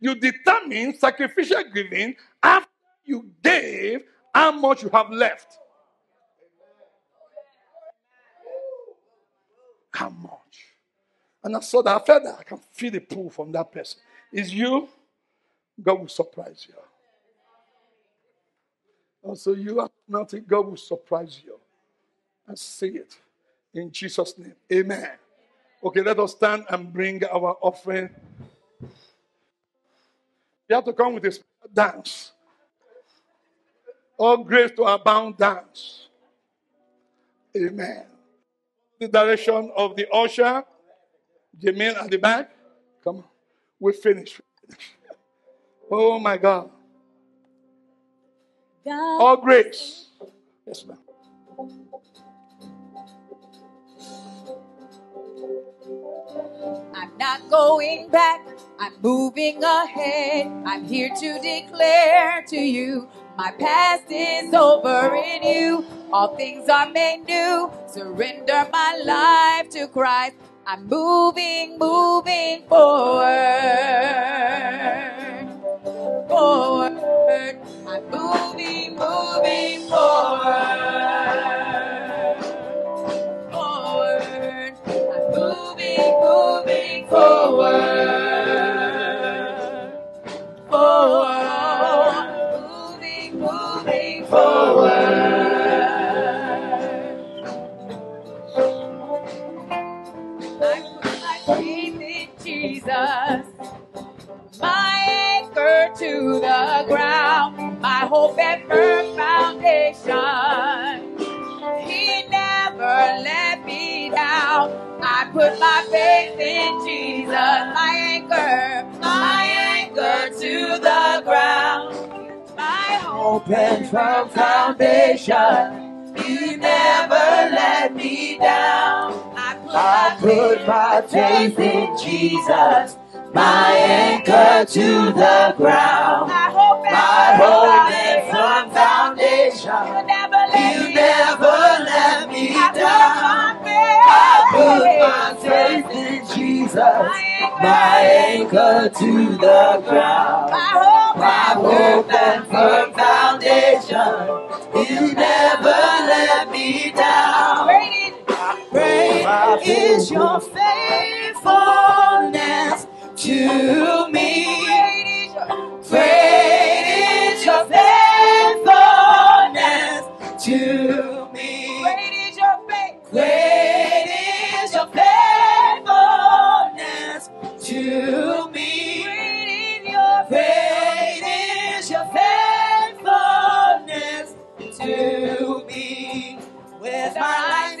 You determine sacrificial giving after you gave how much you have left. How much? And I saw that. I felt that I can feel the pull from that person. Is you, God will surprise you. Also, you have nothing, God will surprise you. And see it in Jesus' name. Amen. Okay, let us stand and bring our offering. You have to come with this dance. All grace to abound dance. Amen. The direction of the usher. Men at the back, come on. We finish. oh my God. God. All grace. Yes, ma'am. I'm not going back. I'm moving ahead. I'm here to declare to you my past is over in you. All things are made new. Surrender my life to Christ. I'm moving, moving forward. Forward. I'm moving, moving forward. Forward. I'm moving, moving forward. Forward. Moving, moving forward. Hope and firm foundation. He never let me down. I put my faith in Jesus, my anchor, my anchor to the ground, my hope and firm foundation. You never let me down. I put my faith in Jesus, my anchor to the ground, my hope and firm foundation. You never let me down. I put my faith in Jesus, my anchor to the ground, my hope and firm foundation. You never let me down. Great is your faithfulness to me. Great is your faithfulness to me. Great is your faith. Great is your faithfulness to me. Great is your faithfulness to me. With my life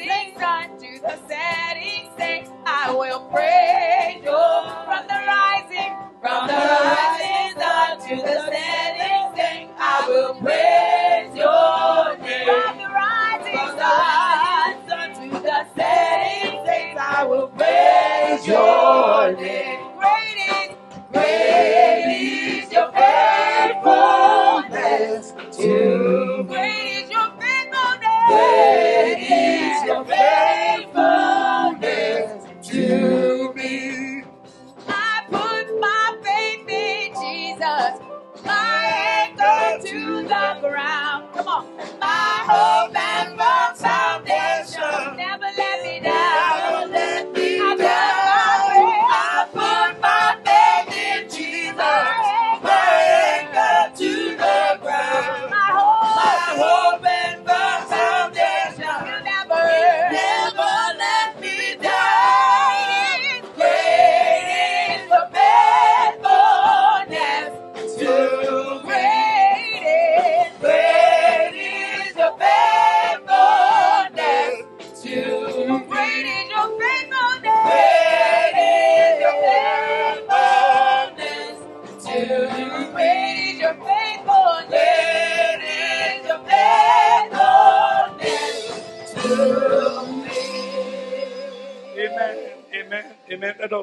sun to the setting sun. I will praise you from the rising, from the rising sun to the setting sun. I will praise your name from the rising, from the rising sun to the setting sun. I will praise your name. Great is, great is your faithfulness to. faithfulness to me. I put my faith in Jesus. I anchor to the ground.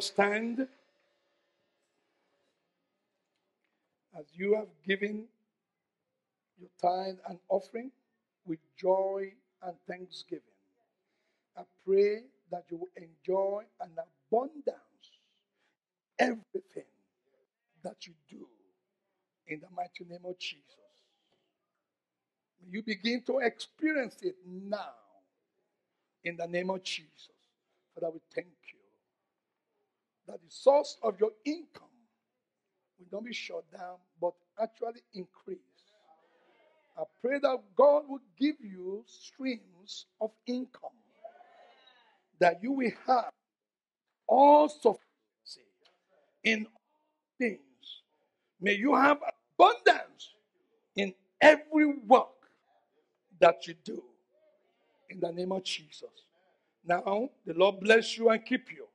Stand. As you have given your tithe and offering with joy and thanksgiving, I pray that you will enjoy an abundance everything that you do in the mighty name of Jesus. You begin to experience it now in the name of Jesus. Father, we thank you that the source of your income will not be shut down, but actually increase. I pray that God will give you streams of income, that you will have all sufficiency in all things. May you have abundance in every work that you do. In the name of Jesus. Now, the Lord bless you and keep you.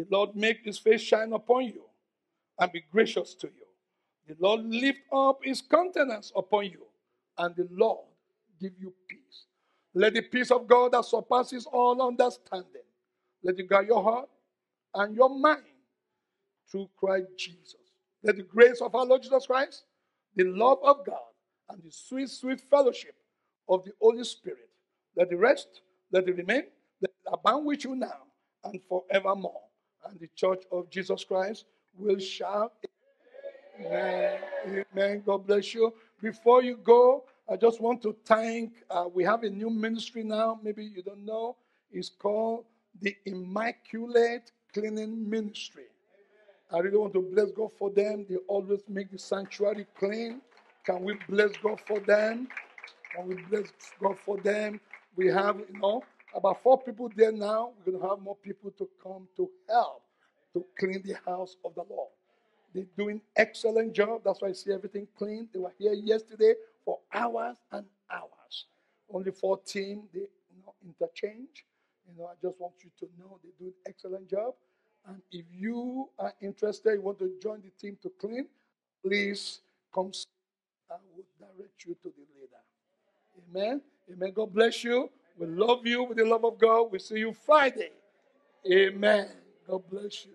The Lord make his face shine upon you and be gracious to you. The Lord lift up his countenance upon you, and the Lord give you peace. Let the peace of God that surpasses all understanding, let it guide your heart and your mind through Christ Jesus. Let the grace of our Lord Jesus Christ, the love of God, and the sweet, sweet fellowship of the Holy Spirit, let the rest, let it remain, let it abound with you now and forevermore. And the church of Jesus Christ will shout, Amen. Amen. God bless you. Before you go, I just want to thank, uh, we have a new ministry now. Maybe you don't know. It's called the Immaculate Cleaning Ministry. I really want to bless God for them. They always make the sanctuary clean. Can we bless God for them? Can we bless God for them? We have, you know, about four people there now. We're going to have more people to come to help to clean the house of the Lord. They're doing excellent job. That's why I see everything clean. They were here yesterday for hours and hours. Only four team, they you know, interchange. You know, I just want you to know they do an excellent job. And if you are interested, you want to join the team to clean, please come. I will direct you to the leader. Amen. Amen. God bless you. We love you with the love of God. We see you Friday. Amen. God bless you.